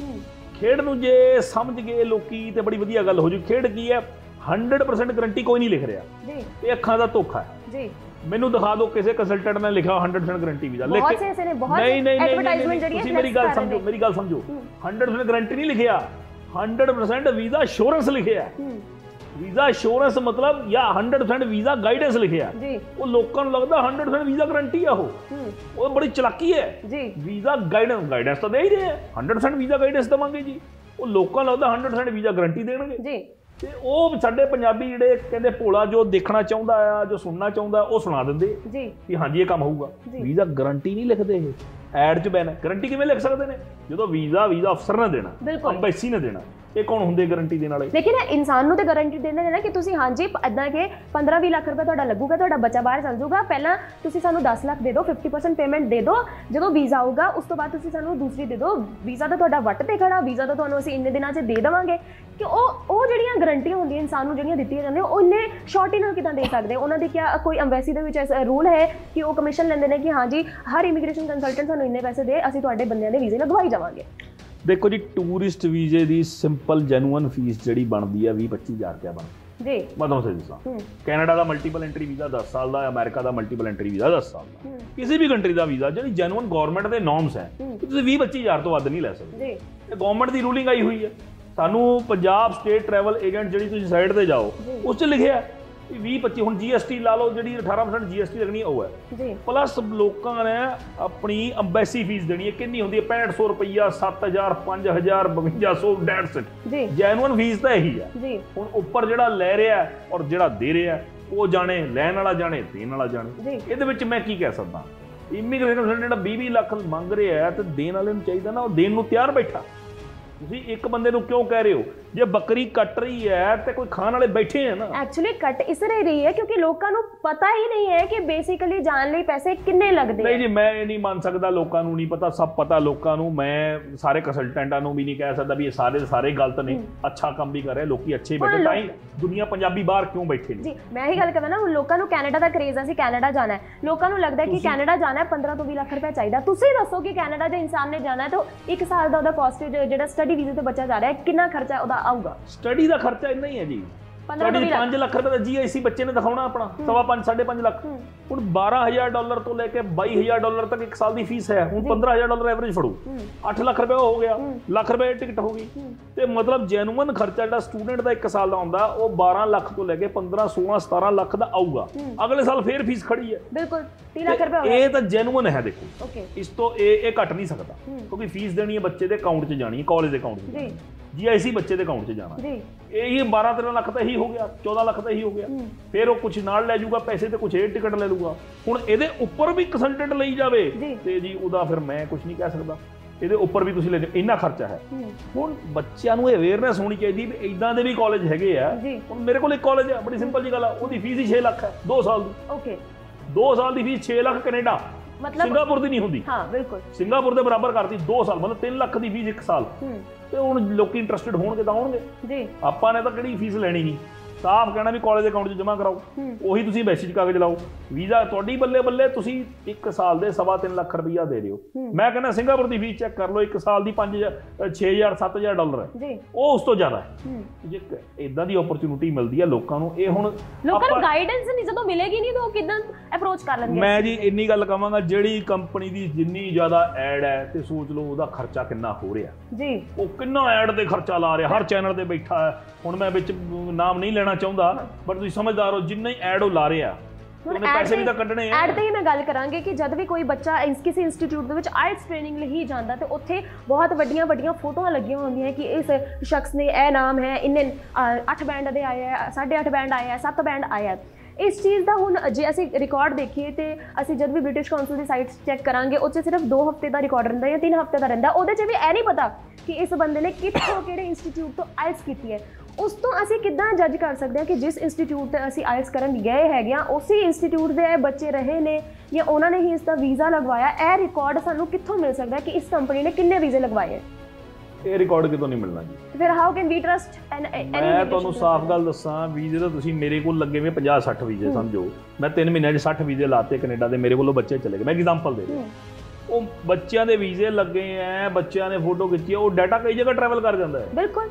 ਹੂੰ, ਖੇਡ ਨੂੰ ਜੇ ਸਮਝ ਗਏ ਲੋਕੀ ਤੇ ਬੜੀ ਵਧੀਆ ਗੱਲ ਹੋ ਜੂ। ਖੇਡ ਕੀ ਹੈ? 100% ਗਾਰੰਟੀ ਕੋਈ ਨਹੀਂ ਲਿਖ ਰਿਹਾ। ਜੀ। ਇਹ ਅੱਖਾਂ ਦਾ ਧੋਖਾ ਹੈ। ਜੀ। ਮੈਨੂੰ ਦਿਖਾ ਦਿਓ ਕਿਸੇ ਕੰਸਲਟੈਂਟ ਨੇ ਲਿਖਿਆ 100% ਗਾਰੰਟੀ ਵੀਜ਼ਾ ਬਹੁਤ ਸੇ ਨੇ ਬਹੁਤ ਨਹੀਂ ਨਹੀਂ ਨਹੀਂ ਐਡਵਰਟਾਈਜ਼ਮੈਂਟ ਜਿਹੜੀ ਹੈ ਤੁਸੀਂ ਮੇਰੀ ਗੱਲ ਸਮਝੋ ਮੇਰੀ ਗੱਲ ਸਮਝੋ। 100% ਗਾਰੰਟੀ ਨਹੀਂ ਲਿਖਿਆ। 100% ਵੀਜ਼ਾ ਅਸ਼ੋਰੈਂਸ ਲਿਖਿਆ। ਹੈ। ਵੀਜ਼ਾ ਅਸ਼ੋਰੈਂਸ ਮਤਲਬ ਜਾਂ 100% ਵੀਜ਼ਾ ਗਾਈਡੈਂਸ ਲਿਖਿਆ। ਜੀ। ਉਹ ਲੋਕਾਂ ਨੂੰ ਲੱਗਦਾ 100% ਵੀਜ਼ਾ ਗਾਰੰਟੀ ਆ ਉਹ। ਉਹ ਬੜੀ ਚਲਾਕੀ ਹੈ। ਜੀ। ਵੀਜ਼ਾ ਗਾਈਡੈਂਸ ਗਾਈਡੈਂਸ ਤਾਂ ਦੇ ਹੀ ਰਹੇ ਆ। 100% ਵੀਜ਼ਾ ਗਾਈਡੈਂਸ ਦਵਾਂਗੇ ਜੀ। ਉਹ ਲੋਕਾਂ ਨੂੰ ਲੱਗਦਾ 100% ਵੀਜ਼ਾ ਗਾਰੰਟੀ ਦੇਣਗੇ। ਜੀ। ਤੇ ਉਹ ਸਾਡੇ ਪੰਜਾਬੀ ਜਿਹੜੇ ਕਹਿੰਦੇ ਭੋਲਾ ਜੋ ਦੇਖਣਾ ਚਾਹੁੰਦਾ ਆ ਜੋ ਸੁਣਨਾ ਚਾਹੁੰਦਾ ਉਹ ਸੁਣਾ ਦਿੰਦੇ। ਜੀ। ਕਿ ਹਾਂਜੀ ਇਹ ਕੰਮ ਹੋਊਗਾ। ਵੀਜ਼ਾ ਗਾਰੰਟੀ ਨਹੀਂ ਲਿਖਦੇ ਇਹ। ਐਡ 'ਚ ਬੈਨ ਗਾਰੰਟੀ ਕਿਵੇਂ ਲਿਖ ਸਕਦੇ ਨੇ? ਜਦੋਂ ਵੀਜ਼ਾ ਵੀਜ਼ਾ ਅਫਸਰ ਨੇ ਦੇਣਾ। ਅੰਬੈਸੀ ਨੇ ਦੇਣਾ। ਇਹ ਕੌਣ ਹੁੰਦੇ ਗਾਰੰਟੀ ਦੇਣ ਵਾਲੇ? ਲੇਕਿਨ ਇਨਸਾਨ ਨੂੰ ਤੇ ਗਾਰੰਟੀ ਦੇਣਾ ਹੈ ਕਿ ਤੁਸੀਂ ਹਾਂਜੀ ਇਦਾਂ ਕਿ 15-20 ਲੱਖ ਰੁਪਏ ਤੁਹਾਡਾ ਲੱਗੂਗਾ, ਤੁਹਾਡਾ ਬੱਚਾ ਬਾਹਰ ਚੱਲ ਜਾਊਗਾ। ਪਹਿਲਾਂ ਤੁਸੀਂ ਸਾਨੂੰ 10 ਲੱਖ ਦੇ ਦਿਓ 50% ਪੇਮੈਂਟ ਦੇ ਦਿਓ। ਜਦੋਂ ਵੀਜ਼ਾ ਆਊਗਾ, ਉਸ ਤੋਂ ਬਾਅਦ ਤੁਸੀਂ ਸਾਨੂੰ ਦੂਸਰੀ ਦੇ ਦਿਓ। ਵੀਜ਼ਾ ਤਾਂ ਤੁਹਾਡਾ ਵੱਟ ਤੇ ਖੜਾ, ਵੀਜ਼ਾ ਤਾਂ ਤੁਹਾਨੂੰ ਅਸੀਂ ਇੰਨੇ ਦਿਨਾਂ 'ਚ ਦੇ ਦੇਵਾਂਗੇ। ਕਿ ਉਹ ਉਹ ਜਿਹੜੀਆਂ ਗਾਰੰਟੀਆਂ ਹੁੰਦੀਆਂ, ਇਨਸਾਨ ਨੂੰ ਜਿਹੜੀਆਂ ਦਿੱਤੀਆਂ ਜਾਂਦੀਆਂ, ਉਹ ਇੰਨੇ ਸ਼ਾਰਟੀ ਨਾਲ ਕਿਦਾਂ ਦੇ ਸਕਦੇ? ਉਹਨਾਂ ਦੀ ਕਿਆ ਕੋਈ ਐਮਬੈਸੀ ਦੇ ਵਿੱਚ ਐਸਾ ਰੂਲ ਹੈ ਕਿ ਉਹ ਕਮਿਸ਼ਨ ਲੈਂਦੇ ਨੇ ਕਿ ਹਾਂਜੀ, ਹਰ ਇਮੀਗ੍ਰੇਸ਼ਨ ਕੰਸਲਟੈਂਟ ਸਾਨੂੰ ਇੰਨੇ ਪੈਸੇ ਦੇ, ਅਸੀਂ ਤੁਹਾਡੇ ਬੰਦਿਆਂ ਦੇ ਵੀਜ਼ੇ ਲਗਵਾਈ ਜਾਵਾਂਗੇ? ਦੇਖੋ ਜੀ ਟੂਰਿਸਟ ਵੀਜ਼ੇ ਦੀ ਸਿੰਪਲ ਜੈਨੂਅਨ ਫੀਸ ਜਿਹੜੀ ਬਣਦੀ ਆ 20 25000 ਰੁਪਏ ਬਣ ਜੀ। ਮੈਂ ਤੁਹਾਨੂੰ ਸਹੀ ਦੱਸਾਂ। ਕੈਨੇਡਾ ਦਾ ਮਲਟੀਪਲ ਐਂਟਰੀ ਵੀਜ਼ਾ 10 ਸਾਲ ਦਾ ਅਮਰੀਕਾ ਦਾ ਮਲਟੀਪਲ ਐਂਟਰੀ ਵੀਜ਼ਾ 10 ਸਾਲ ਦਾ। ਕਿਸੇ ਵੀ ਕੰਟਰੀ ਦਾ ਵੀਜ਼ਾ ਜਿਹੜੀ ਜੈਨੂਅਨ ਗਵਰਨਮੈਂਟ ਦੇ ਨੋਰਮਸ ਹੈ। ਤੁਸੀਂ 20 25000 ਤੋਂ ਵੱਧ ਨਹੀਂ ਲੈ ਸਕਦੇ। ਜੀ। ਇਹ ਗਵਰਨਮੈਂਟ ਦੀ ਰੂਲਿੰਗ ਆਈ ਹੋਈ ਹੈ। ਸਾਨੂੰ ਪੰਜਾਬ ਸਟੇਟ ਟਰੈਵਲ ਏਜੰਟ ਜਿਹੜੀ ਤੁਸੀਂ ਸਾਈਡ ਤੇ ਜਾਓ। ਉਸ 'ਚ ਲਿਖਿਆ 20 25 ਹੁਣ ਜੀਐਸਟੀ ਲਾ ਲਓ ਜਿਹੜੀ 18% ਜੀਐਸਟੀ ਲੱਗਣੀ ਉਹ ਹੈ। ਜੀ। ਪਲੱਸ ਲੋਕਾਂ ਨੇ ਆਪਣੀ ਅੰਬੈਸੀ ਫੀਸ ਦੇਣੀ ਹੈ ਕਿੰਨੀ ਹੁੰਦੀ ਹੈ? 6500 ਰੁਪਈਆ 7000 5000 5200 ਡੈਟਸ ਇਟ ਜੀ। ਜੈਨੂਅਨ ਫੀਸ ਤਾਂ ਇਹੀ ਹੈ। ਜੀ। ਹੁਣ ਉੱਪਰ ਜਿਹੜਾ ਲੈ ਰਿਹਾ ਔਰ ਜਿਹੜਾ ਦੇ ਰਿਹਾ ਉਹ ਜਾਣੇ ਲੈਣ ਵਾਲਾ ਜਾਣੇ ਦੇਣ ਵਾਲਾ ਜਾਣੇ। ਇਹਦੇ ਵਿੱਚ ਮੈਂ ਕੀ ਕਹਿ ਸਕਦਾ? ਇਮੀਗ੍ਰੇਸ਼ਨ ਜਿਹੜਾ 20 ਲੱਖ ਮੰਗ ਰਿਹਾ ਹੈ ਤੇ ਦੇਣ ਵਾਲੇ ਨੂੰ ਚਾਹੀਦਾ ਨਾ ਉਹ ਦੇਣ ਨੂੰ ਤਿਆਰ ਬੈਠਾ। ਤੁਸੀਂ ਇੱਕ ਬੰਦੇ ਨੂੰ ਕਿਉਂ ਕਹਿ ਰਹੇ ਹੋ? ਜੇ ਬੱਕਰੀ ਕੱਟ ਰਹੀ ਹੈ ਤੇ ਕੋਈ ਖਾਣ ਵਾਲੇ ਬੈਠੇ ਆ ਨਾ। ਐਕਚੁਅਲੀ ਕੱਟ ਇਸ ਲਈ ਰਹੀ ਹੈ ਕਿਉਂਕਿ ਲੋਕਾਂ ਨੂੰ ਪਤਾ ਹੀ ਨਹੀਂ ਹੈ ਕਿ ਬੇਸਿਕਲੀ ਜਾਣ ਲਈ ਪੈਸੇ ਕਿੰਨੇ ਲੱਗਦੇ ਨਹੀਂ ਆ। ਜੀ ਮੈਂ ਇਹ ਨਹੀਂ ਮੰਨ ਸਕਦਾ ਲੋਕਾਂ ਨੂੰ ਨਹੀਂ ਪਤਾ ਸਭ ਪਤਾ ਲੋਕਾਂ ਨੂੰ। ਮੈਂ ਸਾਰੇ ਕੰਸਲਟੈਂਟਾਂ ਨੂੰ ਵੀ ਨਹੀਂ ਕਹਿ ਸਕਦਾ ਵੀ ਇਹ ਸਾਰੇ ਦੇ ਸਾਰੇ ਗਲਤ ਨੇ। ਅੱਛਾ ਕੰਮ ਵੀ ਕਰ ਰਹੇ ਲੋਕੀ ਅੱਛੇ ਬੈਠੇ। ਤਾਂ ਹੀ ਦੁਨੀਆ ਪੰਜਾਬੀ ਬਾਹਰ ਕਿਉਂ ਬੈਠੇ ਨੇ? ਜੀ ਮੈਂ ਹੀ ਗੱਲ ਕਰਦਾ ਨਾ ਲੋਕਾਂ ਨੂੰ ਕੈਨੇਡਾ ਦਾ ਕਰੇਜ਼ ਹੈ ਸੀ ਕੈਨੇਡਾ ਜਾਣਾ ਹੈ। ਲੋਕਾਂ ਨੂੰ ਲੱਗਦਾ ਕਿ ਕੈਨੇਡਾ ਜਾਣਾ ਹੈ 15 ਤੋਂ 20 ਲੱਖ ਰੁਪਏ ਚਾਹੀਦਾ। ਤੁਸੀਂ ਦੱਸੋ ਕਿ ਕੈਨੇਡਾ ਜੇ ਇਨਸਾਨ ਨੇ ਜਾਣਾ ਹੈ ਤਾਂ ਇੱਕ ਸਾਲ ਦਾ ਉਹਦਾ ਕਾਸਟ ਜਿਹੜਾ ਸਟੱਡੀ ਵੀਜ਼ੇ ਤੇ ਬੱਚਾ ਜਾ ਰਿਹਾ ਹੈ ਕਿੰਨਾ ਖਰਚਾ ਉਹਦਾ? ਆਊਗਾ। ਸਟੱਡੀ ਦਾ ਖਰਚਾ ਇੰਨਾ ਹੀ ਹੈ ਜੀ। 15 ਤੋਂ ਸਟੱਡੀ 20 ਲੱਖ। 5 ਲੱਖ ਰੁਪਏ ਦਾ ਜੀਆਈਸੀ ਬੱਚੇ ਨੇ ਦਿਖਾਉਣਾ ਆਪਣਾ ਸਵਾ 5 5.5 ਲੱਖ। ਹੁਣ 12000 ਡਾਲਰ ਤੋਂ ਲੈ ਕੇ 22000 ਡਾਲਰ ਤੱਕ ਇੱਕ ਸਾਲ ਦੀ ਫੀਸ ਹੈ। ਹੁਣ 15000 ਡਾਲਰ ਐਵਰੇਜ ਫੜੋ। ਹੂੰ। 8 ਲੱਖ ਰੁਪਏ ਹੋ ਗਿਆ। ਲੱਖ ਰੁਪਏ ਦੀ ਟਿਕਟ ਹੋ ਗਈ। ਤੇ ਮਤਲਬ ਜੈਨੂਅਨ ਖਰਚਾ ਜਿਹੜਾ ਸਟੂਡੈਂਟ ਦਾ ਇੱਕ ਸਾਲ ਦਾ ਹੁੰਦਾ ਉਹ 12 ਲੱਖ ਤੋਂ ਲੈ ਕੇ 15 16 17 ਲੱਖ ਦਾ ਆਊਗਾ। ਅਗਲੇ ਸਾਲ ਫੇਰ ਫੀਸ ਖੜੀ ਹੈ। ਬਿਲਕੁਲ 30 ਲੱਖ ਰੁਪਏ ਇਹ ਤਾਂ ਜੈਨੂਅਨ ਹੈ ਦੇਖੋ। ਇਸ ਤੋਂ ਇਹ ਇਹ ਘਟ ਨਹੀਂ ਸਕਦਾ। ਕਿਉਂਕਿ ਫੀਸ ਦੇਣੀ ਹੈ ਬੱਚੇ ਦੇ ਅਕਾਊਂਟ 'ਚ ਜਾਣੀ ਹੈ ਕਾਲਜ ਦੇ ਅਕਾਊਂਟ 'ਚ ਜੀ। ਜੀਆਈਸੀ ਬੱਚੇ ਦੇ ਅਕਾਊਂਟ 'ਚ ਜਾਣਾ ਜੀ। ਇਹ ਹੀ 12 13 ਲੱਖ ਤਾਂ ਇਹੀ ਹੋ ਗਿਆ 14 ਲੱਖ ਤਾਂ ਇਹੀ ਹੋ ਗਿਆ। ਹੂੰ। ਫਿਰ ਉਹ ਕੁਝ ਨਾਲ ਲੈ ਜਾਊਗਾ ਪੈਸੇ ਤੇ ਕੁਝ ਇਹ ਟਿਕਟ ਲੈ ਲਊਗਾ। ਹੁਣ ਇਹਦੇ ਉੱਪਰ ਵੀ ਕੰਸਲਟੈਂਟ ਲਈ ਜਾਵੇ ਜੀ। ਤੇ ਜੀ ਉਹਦਾ ਫਿਰ ਮੈਂ ਕੁਝ ਨਹੀਂ ਕਹਿ ਸਕਦਾ। ਇਹਦੇ ਉੱਪਰ ਵੀ ਤੁਸੀਂ ਲੈ ਜਾਓ ਇੰਨਾ ਖਰਚਾ ਹੈ। ਹੂੰ। ਹੁਣ ਬੱਚਿਆਂ ਨੂੰ ਅਵੇਅਰਨੈਸ ਹੋਣੀ ਚਾਹੀਦੀ ਵੀ ਇਦਾਂ ਦੇ ਵੀ ਕਾਲਜ ਹੈਗੇ ਆ। ਜੀ। ਹੁਣ ਮੇਰੇ ਕੋਲ ਇੱਕ ਕਾਲਜ ਹੈ ਬੜੀ ਸਿੰਪਲ ਜੀ ਗੱਲ ਆ ਉਹਦੀ ਫੀਸ ਹੀ 6 ਲੱਖ ਹੈ 2 ਸਾਲ ਦੀ। ਓਕੇ। 2 ਸਾਲ ਦੀ ਫੀਸ 6 ਲੱਖ ਕੈਨੇਡਾ। ਮਤਲਬ ਸਿੰਗਾਪੁਰ ਦੀ ਨਹੀਂ ਹੁੰਦੀ। ਹਾਂ ਬਿਲਕੁਲ। ਸਿੰਗਾਪੁਰ ਦੇ ਬਰਾਬਰ ਕਰਤੀ 2 ਸਾਲ ਮਤਲਬ 3 ਲੱਖ ਦੀ ਫੀਸ ਇੱਕ ਸਾਲ। ਤੇ ਹੁਣ ਲੋਕੀ ਇੰਟਰਸਟਿਡ ਹੋਣਗੇ ਤਾਂ ਆਉਣਗੇ ਜੀ। ਆਪਾਂ ਨੇ ਤਾਂ ਕਿਹੜੀ ਫੀਸ ਲੈਣੀ ਨਹੀਂ। ਸਾਫ਼ ਕਹਿਣਾ ਵੀ ਕਾਲਜ ਅਕਾਊਂਟ 'ਚ ਜਮ੍ਹਾਂ ਕਰਾਓ। ਉਹੀ ਤੁਸੀਂ ਮੈਸੇਜ ਕਾਗਜ਼ ਲਾਓ। ਵੀਜ਼ਾ ਤੁਹਾਡੀ ਬੱਲੇ ਬੱਲੇ ਤੁਸੀਂ 1 ਸਾਲ ਦੇ 3.5 ਲੱਖ ਰੁਪਈਆ ਦੇ ਦਿਓ। ਮੈਂ ਕਹਿੰਦਾ ਸਿੰਗਾਪੁਰ ਦੀ ਫੀਸ ਚੈੱਕ ਕਰ ਲਓ 1 ਸਾਲ ਦੀ 5 6000 7000 ਡਾਲਰ ਹੈ। ਉਹ ਉਸ ਤੋਂ ਜ਼ਿਆਦਾ ਹੈ। ਜੇ ਇਦਾਂ ਦੀ ਓਪਰਚ्युनिटी ਮਿਲਦੀ ਹੈ ਲੋਕਾਂ ਨੂੰ ਇਹ ਹੁਣ ਲੋਕਾਂ ਨੂੰ ਗਾਈਡੈਂਸ ਨਹੀਂ ਜਦੋਂ ਮਿਲੇਗੀ ਨਹੀਂ ਤਾਂ ਉਹ ਕਿਦਾਂ ਅਪਰੋਚ ਕਰ ਲੈਣਗੇ ਮੈਂ ਜੀ ਇੰਨੀ ਗੱਲ ਕਹਾਂਗਾ ਜਿਹੜੀ ਕੰਪਨੀ ਦੀ ਜਿੰਨੀ ਜ਼ਿਆਦਾ ਐਡ ਹੈ ਤੇ ਸੋਚ ਲਓ ਉਹਦਾ ਖਰਚਾ ਕਿੰਨਾ ਹੋ ਰਿਹਾ। ਜੀ। ਉਹ ਕਿੰਨਾ ਐਡ ਤੇ ਖਰਚਾ ਲਾ ਰਿਹਾ ਹਰ ਚੈਨਲ ਤੇ ਬੈਠਾ ਹੁਣ ਮੈਂ ਵਿੱਚ ਨਾਮ ਨਹੀਂ ਲੈਣਾ ਚਾਹੁੰਦਾ ਬਟ ਤੁਸੀਂ ਸਮਝਦਾਰ ਹੋ ਜਿੰਨਾ ਹੀ ਐਡ ਉਹ ਲਾ ਰਿਹਾ। ਉਹਨੇ ਪੈਸੇ ਵੀ ਤੇ- ਕੱਢਣੇ ਆ। ਐਡ ਤੇ ਹੀ ਮੈਂ ਗੱਲ ਕਰਾਂਗੇ ਕਿ ਜਦ ਵੀ ਕੋਈ ਬੱਚਾ ਇਸ ਕਿਸੇ ਇੰਸਟੀਚਿਊਟ ਦੇ ਵਿੱਚ ਆਇਲਸ ਟ੍ਰੇਨਿੰਗ ਲਈ ਜਾਂਦਾ ਤੇ ਉੱਥੇ ਬਹੁਤ ਵੱਡੀਆਂ ਵੱਡੀਆਂ ਫੋਟੋਆਂ ਲੱਗੀਆਂ ਹੁੰਦੀਆਂ ਕਿ ਇਸ ਸ਼ਖਸ ਨੇ ਇਹ ਨਾਮ ਹੈ ਇੰਨੇ 8 ਬੈਂਡ ਦੇ ਆਏ ਹੈ 8.5 ਬੈਂਡ ਆਏ ਹੈ 7 ਬੈਂਡ ਆਏ ਹੈ ਇਸ ਚੀਜ਼ ਦਾ ਹੁਣ ਜੇ ਅਸੀਂ ਰਿਕਾਰਡ ਦੇਖੀਏ ਤੇ ਅਸੀਂ ਜਦ ਵੀ ਬ੍ਰਿਟਿਸ਼ ਕਾਉਂਸਲ ਦੀ ਸਾਈਟਸ ਚੈੱਕ ਕਰਾਂਗੇ 'ਚ ਸਿਰਫ 2 ਹਫ਼ਤੇ ਦਾ ਰਿਕਾਰਡ ਰਹਿੰਦਾ ਜਾਂ 3 ਹਫ਼ਤੇ ਦਾ ਰਹਿੰਦਾ ਉਹਦੇ 'ਚ ਵੀ ਇਹ ਨਹੀਂ ਪਤਾ ਕਿ ਇਸ ਬੰਦੇ ਨੇ ਕਿੱਥੋਂ ਕਿਹੜੇ ਇੰਸਟੀਚਿਊਟ ਤੋਂ ਆਇਲਸ ਕੀਤੀ ਹੈ। ਉਸ ਤੋਂ ਅਸੀਂ ਕਿੱਦਾਂ ਜੱਜ ਕਰ ਸਕਦੇ ਹਾਂ ਕਿ ਜਿਸ ਇੰਸਟੀਚਿਊਟ ਤੇ ਅਸੀਂ ਆਇਲਸ ਕਰਨ ਗਏ ਹੈਗੇ ਆ ਉਸੇ ਇੰਸਟੀਚਿਊਟ ਦੇ ਇਹ ਬੱਚੇ ਰਹੇ ਨੇ ਜਾਂ ਉਹਨਾਂ ਨੇ ਹੀ ਇਸ ਦਾ ਵੀਜ਼ਾ ਲਗਵਾਇਆ ਇਹ ਰਿਕਾਰਡ ਸਾਨੂੰ ਕਿੱਥੋਂ ਮਿਲ ਸਕਦਾ ਕਿ ਇਸ ਕੰਪਨੀ ਨੇ ਕਿੰਨੇ ਵੀਜ਼ੇ ਲਗਵਾਏ? ਹੈ ਇਹ ਰਿਕਾਰਡ ਕਿਤੋਂ ਨਹੀਂ ਮਿਲਣਾ ਜੀ? ਫਿਰ ਹਾਊ ਕੈਨ ਵੀ ਟਰਸਟ ਐਨ ਮੈਂ ਤੁਹਾਨੂੰ ਸਾਫ਼ ਗੱਲ ਦੱਸਾਂ ਵੀਜ਼ੇ ਤਾਂ ਤੁਸੀਂ ਮੇਰੇ ਕੋਲ ਲੱਗੇ ਹੋਏ 50 60 ਵੀਜ਼ੇ ਸਮਝੋ। ਮੈਂ 3 ਮਹੀਨਿਆਂ 'ਚ 60 ਵੀਜ਼ੇ ਲਾਤੇ ਕੈਨੇਡਾ ਦੇ ਮੇਰੇ ਕੋਲੋਂ ਬੱਚੇ ਚਲੇ ਗਏ। ਮੈਂ ਐਗਜ਼ਾਮਪਲ ਦੇ ਰਿਹਾ। ਉਹ ਬੱਚਿਆਂ ਦੇ ਵੀਜ਼ੇ ਲੱਗੇ ਐ ਬੱਚਿਆਂ ਨੇ ਫੋਟੋ ਖਿੱਚੀ ਉਹ ਡਾਟਾ ਕਈ ਜਗ੍ਹਾ ਟਰੈਵਲ ਕਰ ਜਾਂਦਾ ਹੈ ਬਿਲਕੁਲ।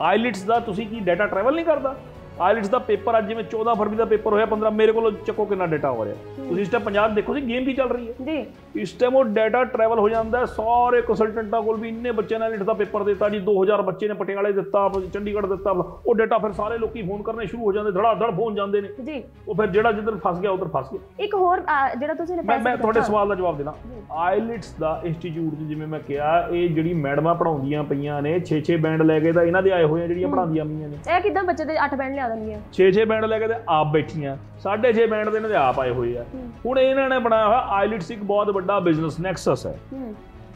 ਆਈਲਿਟਸ ਦਾ ਤੁਸੀਂ ਕੀ ਡਾਟਾ ਟਰੈਵਲ ਨਹੀਂ ਕਰਦਾ? ਆਈਲਿਟਸ ਦਾ ਪੇਪਰ ਅੱਜ ਜਿਵੇਂ 14 ਫਰਵਰੀ ਦਾ ਪੇਪਰ ਹੋਇਆ 15 ਮੇਰੇ ਕੋਲ ਚੱਕੋ ਕਿੰਨਾ ਡਾਟਾ ਹੋ ਰਿਹਾ। ਤੁਸੀਂ ਇਸ ਟਾਈਮ ਪੰਜਾਬ ਦੇਖੋ ਸੀ ਗੇਮ ਕੀ ਚੱਲ ਰਹੀ ਹੈ। ਜੀ। ਇਸ ਟਾਈਮ ਉਹ ਡਾਟਾ ਟਰੈਵਲ ਹੋ ਜਾਂਦਾ ਸਾਰੇ ਕੰਸਲਟੈਂਟਾਂ ਕੋਲ ਵੀ ਇੰਨੇ ਬੱਚਿਆਂ ਨੇ ਲਿਟ ਦਾ ਪੇਪਰ ਦਿੱਤਾ ਜੀ 2000 ਬੱਚੇ ਨੇ ਪਟਿਆਲੇ ਦਿੱਤਾ ਚੰਡੀਗੜ੍ਹ ਦਿੱਤਾ ਉਹ ਡਾਟਾ ਫਿਰ ਸਾਰੇ ਲੋਕੀ ਫੋਨ ਕਰਨੇ ਸ਼ੁਰੂ ਹੋ ਜਾਂਦੇ ਧੜਾ ਧੜ ਫੋਨ ਜਾਂਦੇ ਨੇ। ਜੀ। ਉਹ ਫਿਰ ਜਿਹੜਾ ਜਿੱਧਰ ਫਸ ਗਿਆ ਉਧਰ ਫਸ ਗਿਆ। ਇੱਕ ਹੋਰ ਜਿਹੜਾ ਤੁਸੀਂ ਨੇ ਮੈਂ ਤੁਹਾਡੇ। ਸਵਾਲ ਦਾ ਜਵਾਬ ਦੇਣਾ ਆਈਲਿਟਸ ਦਾ ਇੰਸਟੀਚਿਊਟ ਜਿਵੇਂ ਮੈਂ ਕਿਹਾ ਇਹ ਜਿਹੜੀ ਮੈਡਮਾਂ ਪੜਾਉਂਦੀਆਂ ਪਈਆਂ ਨੇ 6-6 ਬੈਂਡ ਲੈ ਕੇ ਤਾਂ ਇਹਨਾਂ ਦੇ ਆਏ ਹੋਏ ਆ ਜਿਹੜੀਆਂ ਪੜਾਉਂਦੀਆਂ ਪਈਆਂ ਨੇ। ਇਹ ਕਿਦਾਂ ਬੱਚੇ ਦੇ 8 ਬੈਂਡ ਲਿਆ ਦਿੰਦੀਆਂ 6-6 ਬੈਂਡ ਲੈ ਕੇ ਤੇ ਆਪ ਬੈਠੀਆਂ। 6.5 ਬੈਂਡ ਦੇ ਇਹਨਾਂ ਦੇ ਆਪ ਆਏ ਹੋਏ ਆ। ਹੁਣ ਇਹਨਾਂ ਨੇ ਬਣਾਇਆ ਹੋਇਆ ਆਈਲਿਟਸ ਇੱਕ ਬਹੁਤ ਵੱਡਾ ਬਿਜ਼ਨਸ ਨੈਕਸਸ ਹੈ। ਹੂੰ।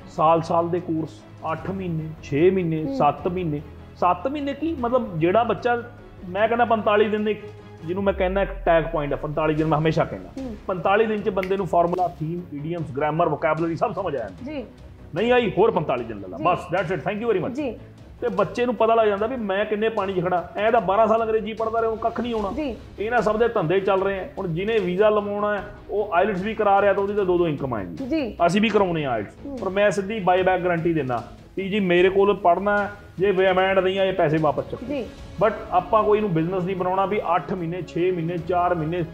ਸਾਲ-ਸਾਲ ਦੇ ਕੋਰਸ 8 ਮਹੀਨੇ 6 ਮਹੀਨੇ 7 ਮਹੀਨੇ। 7 ਮਹੀਨੇ ਕੀ? ਮਤਲਬ ਜਿਹੜਾ ਬੱਚਾ ਮੈਂ ਕਹਿੰਦਾ 45 ਦਿਨ ਦੇ ਜਿਹਨੂੰ ਮੈਂ ਕਹਿੰਦਾ ਇੱਕ ਟੈਗ ਪੁਆਇੰਟ ਹੈ 45 ਦਿਨ ਮੈਂ ਹਮੇਸ਼ਾ ਕਹਿੰਦਾ। 45 ਦਿਨ ਚ ਬੰਦੇ ਨੂੰ formula theme idioms grammar vocabulary ਸਭ ਸਮਝ ਆ ਜਾਂਦਾ। ਜੀ। ਨਹੀਂ ਆਈ ਹੋਰ 45 ਦਿਨ ਲੈ ਲਾ। ਬਸ that's it thank you very much ਜੀ। ਤੇ ਬੱਚੇ ਨੂੰ ਪਤਾ ਲੱਗ ਜਾਂਦਾ ਵੀ ਮੈਂ ਕਿੰਨੇ ਪਾਣੀ 'ਚ ਖੜਾ। ਐ ਤਾਂ 12 ਸਾਲ ਅੰਗਰੇਜ਼ੀ ਪੜਦਾ ਰਿਹਾ ਉਹਨੂੰ ਕੱਖ ਨਹੀਂ ਆਉਣਾ ਇਹਨਾਂ ਸਭ ਦੇ ਧੰਦੇ ਚੱਲ ਰਹੇ ਆ। ਹੁਣ ਜਿਹਨੇ ਵੀਜ਼ਾ ਲਵਾਉਣਾ ਉਹ ਆਈਲਟਸ ਵੀ ਕਰਾ ਰਿਹਾ ਤਾਂ ਉਹਦੀ ਤਾਂ ਦੋ ਦੋ ਇਨਕਮ ਆਏਗੀ ਜੀ। ਅਸੀਂ ਵੀ ਕਰਾਉਨੇ ਆ ਆਇਲਟਸ। ਪਰ ਮੈਂ ਸਿੱਧੀ ਬਾਈ ਬੈਕ ਗਾਰੰਟੀ ਦਿੰਦਾ ਵੀ ਜੀ ਮੇਰੇ ਕੋਲ ਪੜਨਾ ਜੇ ਪੇਮੈਂਟ ਨਹੀਂ ਆ ਇਹ ਪੈਸੇ ਵਾਪਸ ਚੱਕੋ ਜੀ। ਬਟ ਆਪਾਂ ਕੋਈ ਨੂੰ ਬਿਜ਼ਨਸ ਨਹੀਂ ਬਣਾਉਣਾ ਵੀ 8 ਮਹੀਨੇ 6 ਮਹੀਨੇ 4 ਮਹੀਨੇ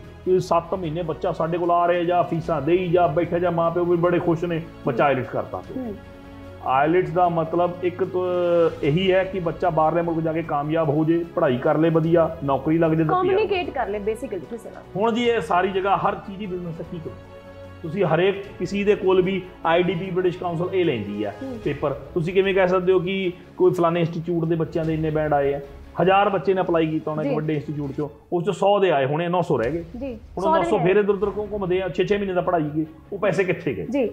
7 ਮਹੀਨੇ ਬੱਚਾ ਸਾਡੇ ਕੋਲ ਆ ਰਿਹਾ ਜਾਂ ਫੀਸਾਂ ਦੇਈ ਜਾਂ ਬੈਠੇ ਜਾਂ ਮਾਪਿਓ ਵੀ ਬੜੇ ਖੁਸ਼ ਨੇ ਬੱਚਾ ਆਇਲਟਸ ਕਰਤਾ ਆਇਲਟਸ ਦਾ ਮਤਲਬ ਇੱਕ ਇਹੀ ਹੈ ਕਿ ਬੱਚਾ ਬਾਹਰਲੇ ਮੁਲਕ ਜਾ ਕੇ ਕਾਮਯਾਬ ਹੋ ਜੇ ਪੜ੍ਹਾਈ ਕਰ ਲੇ ਵਧੀਆ ਨੌਕਰੀ ਲੱਗ ਜੇ ਕਮਿਊਨੀਕੇਟ ਕਰ ਲੈ ਬੇਸਿਕਲੀ ਕਿਸੇ ਨਾਲ। ਹੁਣ ਜੀ ਇਹ ਸਾਰੀ ਜਗ੍ਹਾ ਹਰ ਚੀਜ਼ ਦੀ ਬਿਜ਼ਨਸ ਕੀ ਕਰੋ ਤੁਸੀਂ ਹਰੇਕ ਕਿਸੇ ਦੇ ਕੋਲ ਵੀ ਆਈਡੀਪੀ ਬ੍ਰਿਟਿਸ਼ ਕਾਉਂਸਲ ਇਹ ਲੈਂਦੀ ਆ ਪੇਪਰ। ਤੁਸੀਂ ਕਿਵੇਂ ਕਹਿ ਸਕਦੇ ਹੋ ਕਿ ਕੋਈ ਫਲਾਣੇ ਇੰਸਟੀਚਿਊਟ ਦੇ ਬੱਚਿਆਂ ਦੇ ਇੰਨੇ ਬੈਂਡ ਆਏ ਆ ਹਜ਼ਾਰ ਬੱਚੇ ਨੇ ਅਪਲਾਈ ਕੀਤਾ ਹੋਣਾ ਇੱਕ। ਵੱਡੇ ਇੰਸਟੀਚਿਊਟ ਚੋਂ। ਉਸ ਚੋਂ 100 ਦੇ ਆਏ ਹੋਣੇ 900 ਰਹਿ ਗਏ। ਜੀ ਹੁਣ ਸੌ 900 ਦੇ ਫੇਰ ਇਧਰ ਉਧਰ ਘੁੰਮਦੇ ਆ 6-6 ਮਹੀਨੇ ਦਾ ਪੜ੍ਹਾਈ ਗਏ ਉਹ ਪੈਸੇ ਕਿੱਥੇ ਗਏ? ਜੀ।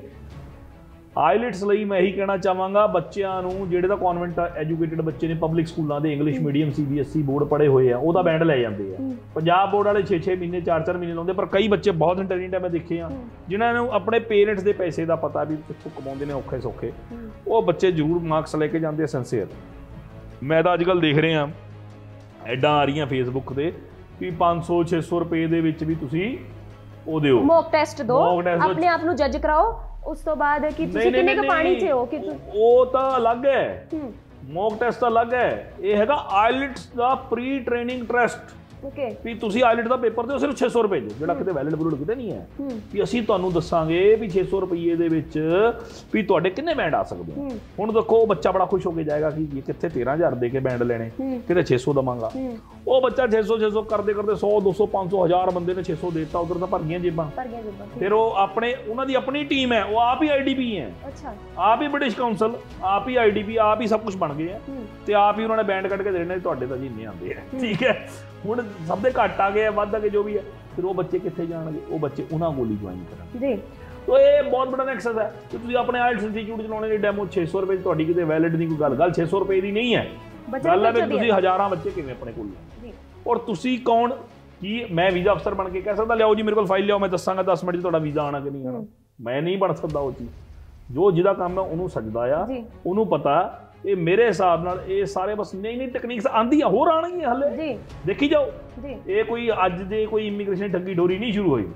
ਆਈਲਟਸ ਲਈ ਮੈਂ ਇਹੀ ਕਹਿਣਾ ਚਾਹਾਂਗਾ ਬੱਚਿਆਂ ਨੂੰ ਜਿਹੜੇ ਤਾਂ ਕਨਵੈਂਟ ਐਜੂਕੇਟਿਡ ਬੱਚੇ ਨੇ ਪਬਲਿਕ ਸਕੂਲਾਂ ਦੇ ਇੰਗਲਿਸ਼ ਮੀਡੀਅਮ ਸੀਬੀਐਸਈ ਬੋਰਡ ਪੜ੍ਹੇ ਹੋਏ ਆ ਉਹਦਾ ਬੈਂਡ ਲੈ ਜਾਂਦੇ ਆ। ਪੰਜਾਬ ਬੋਰਡ ਵਾਲੇ 6-6 ਮਹੀਨੇ 4-4 ਮਹੀਨੇ ਲਾਉਂਦੇ ਪਰ ਕਈ ਬੱਚੇ ਬਹੁਤ ਇੰਟੈਲੀਜੈਂਟ ਆ ਮੈਂ ਦੇਖੇ ਆ ਜਿਨ੍ਹਾਂ ਨੂੰ ਆਪਣੇ ਪੇਰੈਂਟਸ ਦੇ ਪੈਸੇ ਦਾ ਪਤਾ ਵੀ ਕਿੱਥੋਂ ਕਮਾਉਂਦੇ ਨੇ ਔਖੇ ਸੌਖੇ ਉਹ ਬੱਚੇ ਜ਼ਰੂਰ ਮਾਰਕਸ ਲੈ ਕੇ ਜਾਂਦੇ ਆ ਸਿੰਸੀਅਰ ਮੈਂ ਤਾਂ ਅੱਜਕੱਲ ਦੇਖ ਰਿਹਾ ਐਡਾਂ ਆ ਰਹੀਆਂ ਫੇਸਬੁੱਕ ਤੇ ਵੀ 500 600 ਰੁਪਏ ਦੇ ਵਿੱਚ ਵੀ ਤੁਸੀਂ ਉਹ ਦਿਓ। ਮੌਕ ਟੈਸਟ ਦੋ ਦਿਓ। ਆਪਣੇ ਆਪ ਨੂੰ ਜੱਜ ਕਰਾਓ ਉਸ ਤੋਂ ਬਾਅਦ ਕਿ ਤੁਸੀਂ ਕਿੰਨੇ ਕੁ ਪਾਣੀ 'ਚ ਹੋ ਕਿ ਉਹ ਤਾਂ ਅਲੱਗ ਹੈ। ਹੂੰ। ਮੌਕ ਟੈਸਟ ਤਾਂ ਅਲੱਗ ਹੈ। ਇਹ ਹੈਗਾ ਆਇਲਟਸ ਦਾ ਪ੍ਰੀ ਟ੍ਰੇਨਿੰਗ ਟੈਸਟ ਓਕੇ ਵੀ ਤੁਸੀਂ ਆਇਲਟ ਦਾ ਪੇਪਰ ਦਿਓ ਸਿਰਫ 600 ਰੁਪਏ ਦੇ ਜਿਹੜਾ ਕਿਤੇ ਵੈਲਿਡ ਬਲੂਡ ਕਿਤੇ ਨਹੀਂ ਹੈ। ਵੀ ਅਸੀਂ ਤੁਹਾਨੂੰ ਦੱਸਾਂਗੇ ਵੀ 600 ਰੁਪਏ ਦੇ ਵਿੱਚ ਵੀ ਤੁਹਾਡੇ ਕਿੰਨੇ ਬੈਂਡ ਆ ਸਕਦੇ ਹੁਣ ਦੇਖੋ ਉਹ ਬੱਚਾ ਬੜਾ ਖੁਸ਼ ਹੋ ਕੇ ਜਾਏਗਾ ਕਿ ਇਹ ਕਿੱਥੇ 13000 ਦੇ ਕੇ ਬੈਂਡ ਲੈਣੇ ਕਿਤੇ 600 ਦਵਾਂਗਾ। ਉਹ ਬੱਚਾ 600 600 ਕਰਦੇ ਕਰਦੇ 100 200 500 1000 ਬੰਦੇ ਨੇ 600 ਦੇਤਾ ਉਧਰ ਤਾਂ ਭਰ ਗਈਆਂ ਜੇਬਾਂ। ਪਰ ਗਿਆ ਜੁਬਾ ਫਿਰ ਉਹ ਆਪਣੇ ਉਹਨਾਂ ਦੀ ਆਪਣੀ ਟੀਮ ਹੈ ਉਹ ਆਪ ਹੀ ਆਈਡੀਪੀ ਹੈ। ਅੱਛਾ। ਆਪ ਹੀ ਬ੍ਰਿਟਿਸ਼ ਕਾਉਂਸਲ ਆਪ ਹੀ ਆਈਡੀਪੀ ਆਪ ਹੀ ਸਭ ਕੁਝ ਬਣ ਗਏ ਆ। ਤੇ ਆਪ ਹੀ ਉਹਨਾਂ ਨੇ ਬੈਂਡ ਕੱਢ ਕੇ ਦੇਣੇ ਤੁਹਾਡੇ ਤਾਂ ਜੀ ਇੰਨੇ ਆਉਂਦੇ ਠੀਕ ਹੈ। ਹੁਣ ਸਭ ਦੇ ਘੱਟ ਆ ਗਏ ਆ ਵੱਧ ਆ ਗਏ ਜੋ ਵੀ ਹੈ ਫਿਰ ਉਹ ਬੱਚੇ ਕਿੱਥੇ ਜਾਣਗੇ? ਉਹ ਬੱਚੇ ਉਹਨਾਂ ਕੋਲ ਹੀ ਜੁਆਇਨ ਕਰਨ ਜੀ। ਤੋ ਇਹ ਬਹੁਤ ਬੜਾ ਨੈਕਸਸ ਹੈ। ਕਿ ਤੁਸੀਂ ਆਪਣੇ ਆਇਲਟਸ ਇੰਸਟੀਚਿਊਟ ਚਲਾਉਣੇ ਦੀ ਡੈਮੋ 600 ਰੁਪਏ ਤੁਹਾਡੀ ਕਿਤੇ ਵੈਲਿਡ ਨਹੀਂ ਕੋਈ ਗੱਲ। ਗੱਲ 600 ਰੁਪਏ ਦੀ ਨਹੀਂ ਹੈ। ਗੱਲ ਹੈ ਵੀ ਤੁਸੀਂ ਹਜ਼ਾਰਾਂ ਬੱਚੇ ਕਿਵੇਂ ਆਪਣੇ ਕੋਲ ਜੀ। ਔਰ ਤੁਸੀਂ ਕੌਣ? ਕੀ ਮੈਂ ਵੀਜ਼ਾ ਅਫਸਰ ਬਣ ਕੇ ਕਹਿ ਸਕਦਾ ਲਿਆਓ ਜੀ ਮੇਰੇ ਕੋਲ ਫਾਈਲ ਲਿਆਓ ਮੈਂ ਦੱਸਾਂਗਾ 10 ਮਿੰਟ 'ਚ ਤੁਹਾਡਾ ਵੀਜ਼ਾ ਆਣਾ ਕਿ ਨਹੀਂ ਆਣਾ ਮੈਂ ਨਹੀਂ ਬਣ ਸਕਦਾ ਉਹ ਚੀਜ਼। ਜੋ ਜਿਹਦਾ ਕੰਮ ਹੈ ਉਹਨੂੰ ਸਜਦਾ ਆ। ਉਹਨੂੰ ਪਤਾ ਇਹ ਮੇਰੇ ਹਿਸਾਬ ਨਾਲ ਇਹ ਸਾਰੇ ਬਸ ਨਹੀਂ ਨਹੀਂ ਟੈਕਨੀਕਸ ਆਂਦੀਆਂ ਹੋਰ ਆਣਗੀਆਂ ਹਲੇ। ਜੀ। ਦੇਖੀ ਜਾਓ। ਜੀ। ਇਹ ਕੋਈ ਅੱਜ ਦੇ ਕੋਈ ਇਮੀਗ੍ਰੇਸ਼ਨ ਠੱਗੀ ਡੋਰੀ ਨਹੀਂ ਸ਼ੁਰੂ ਹੋਈ।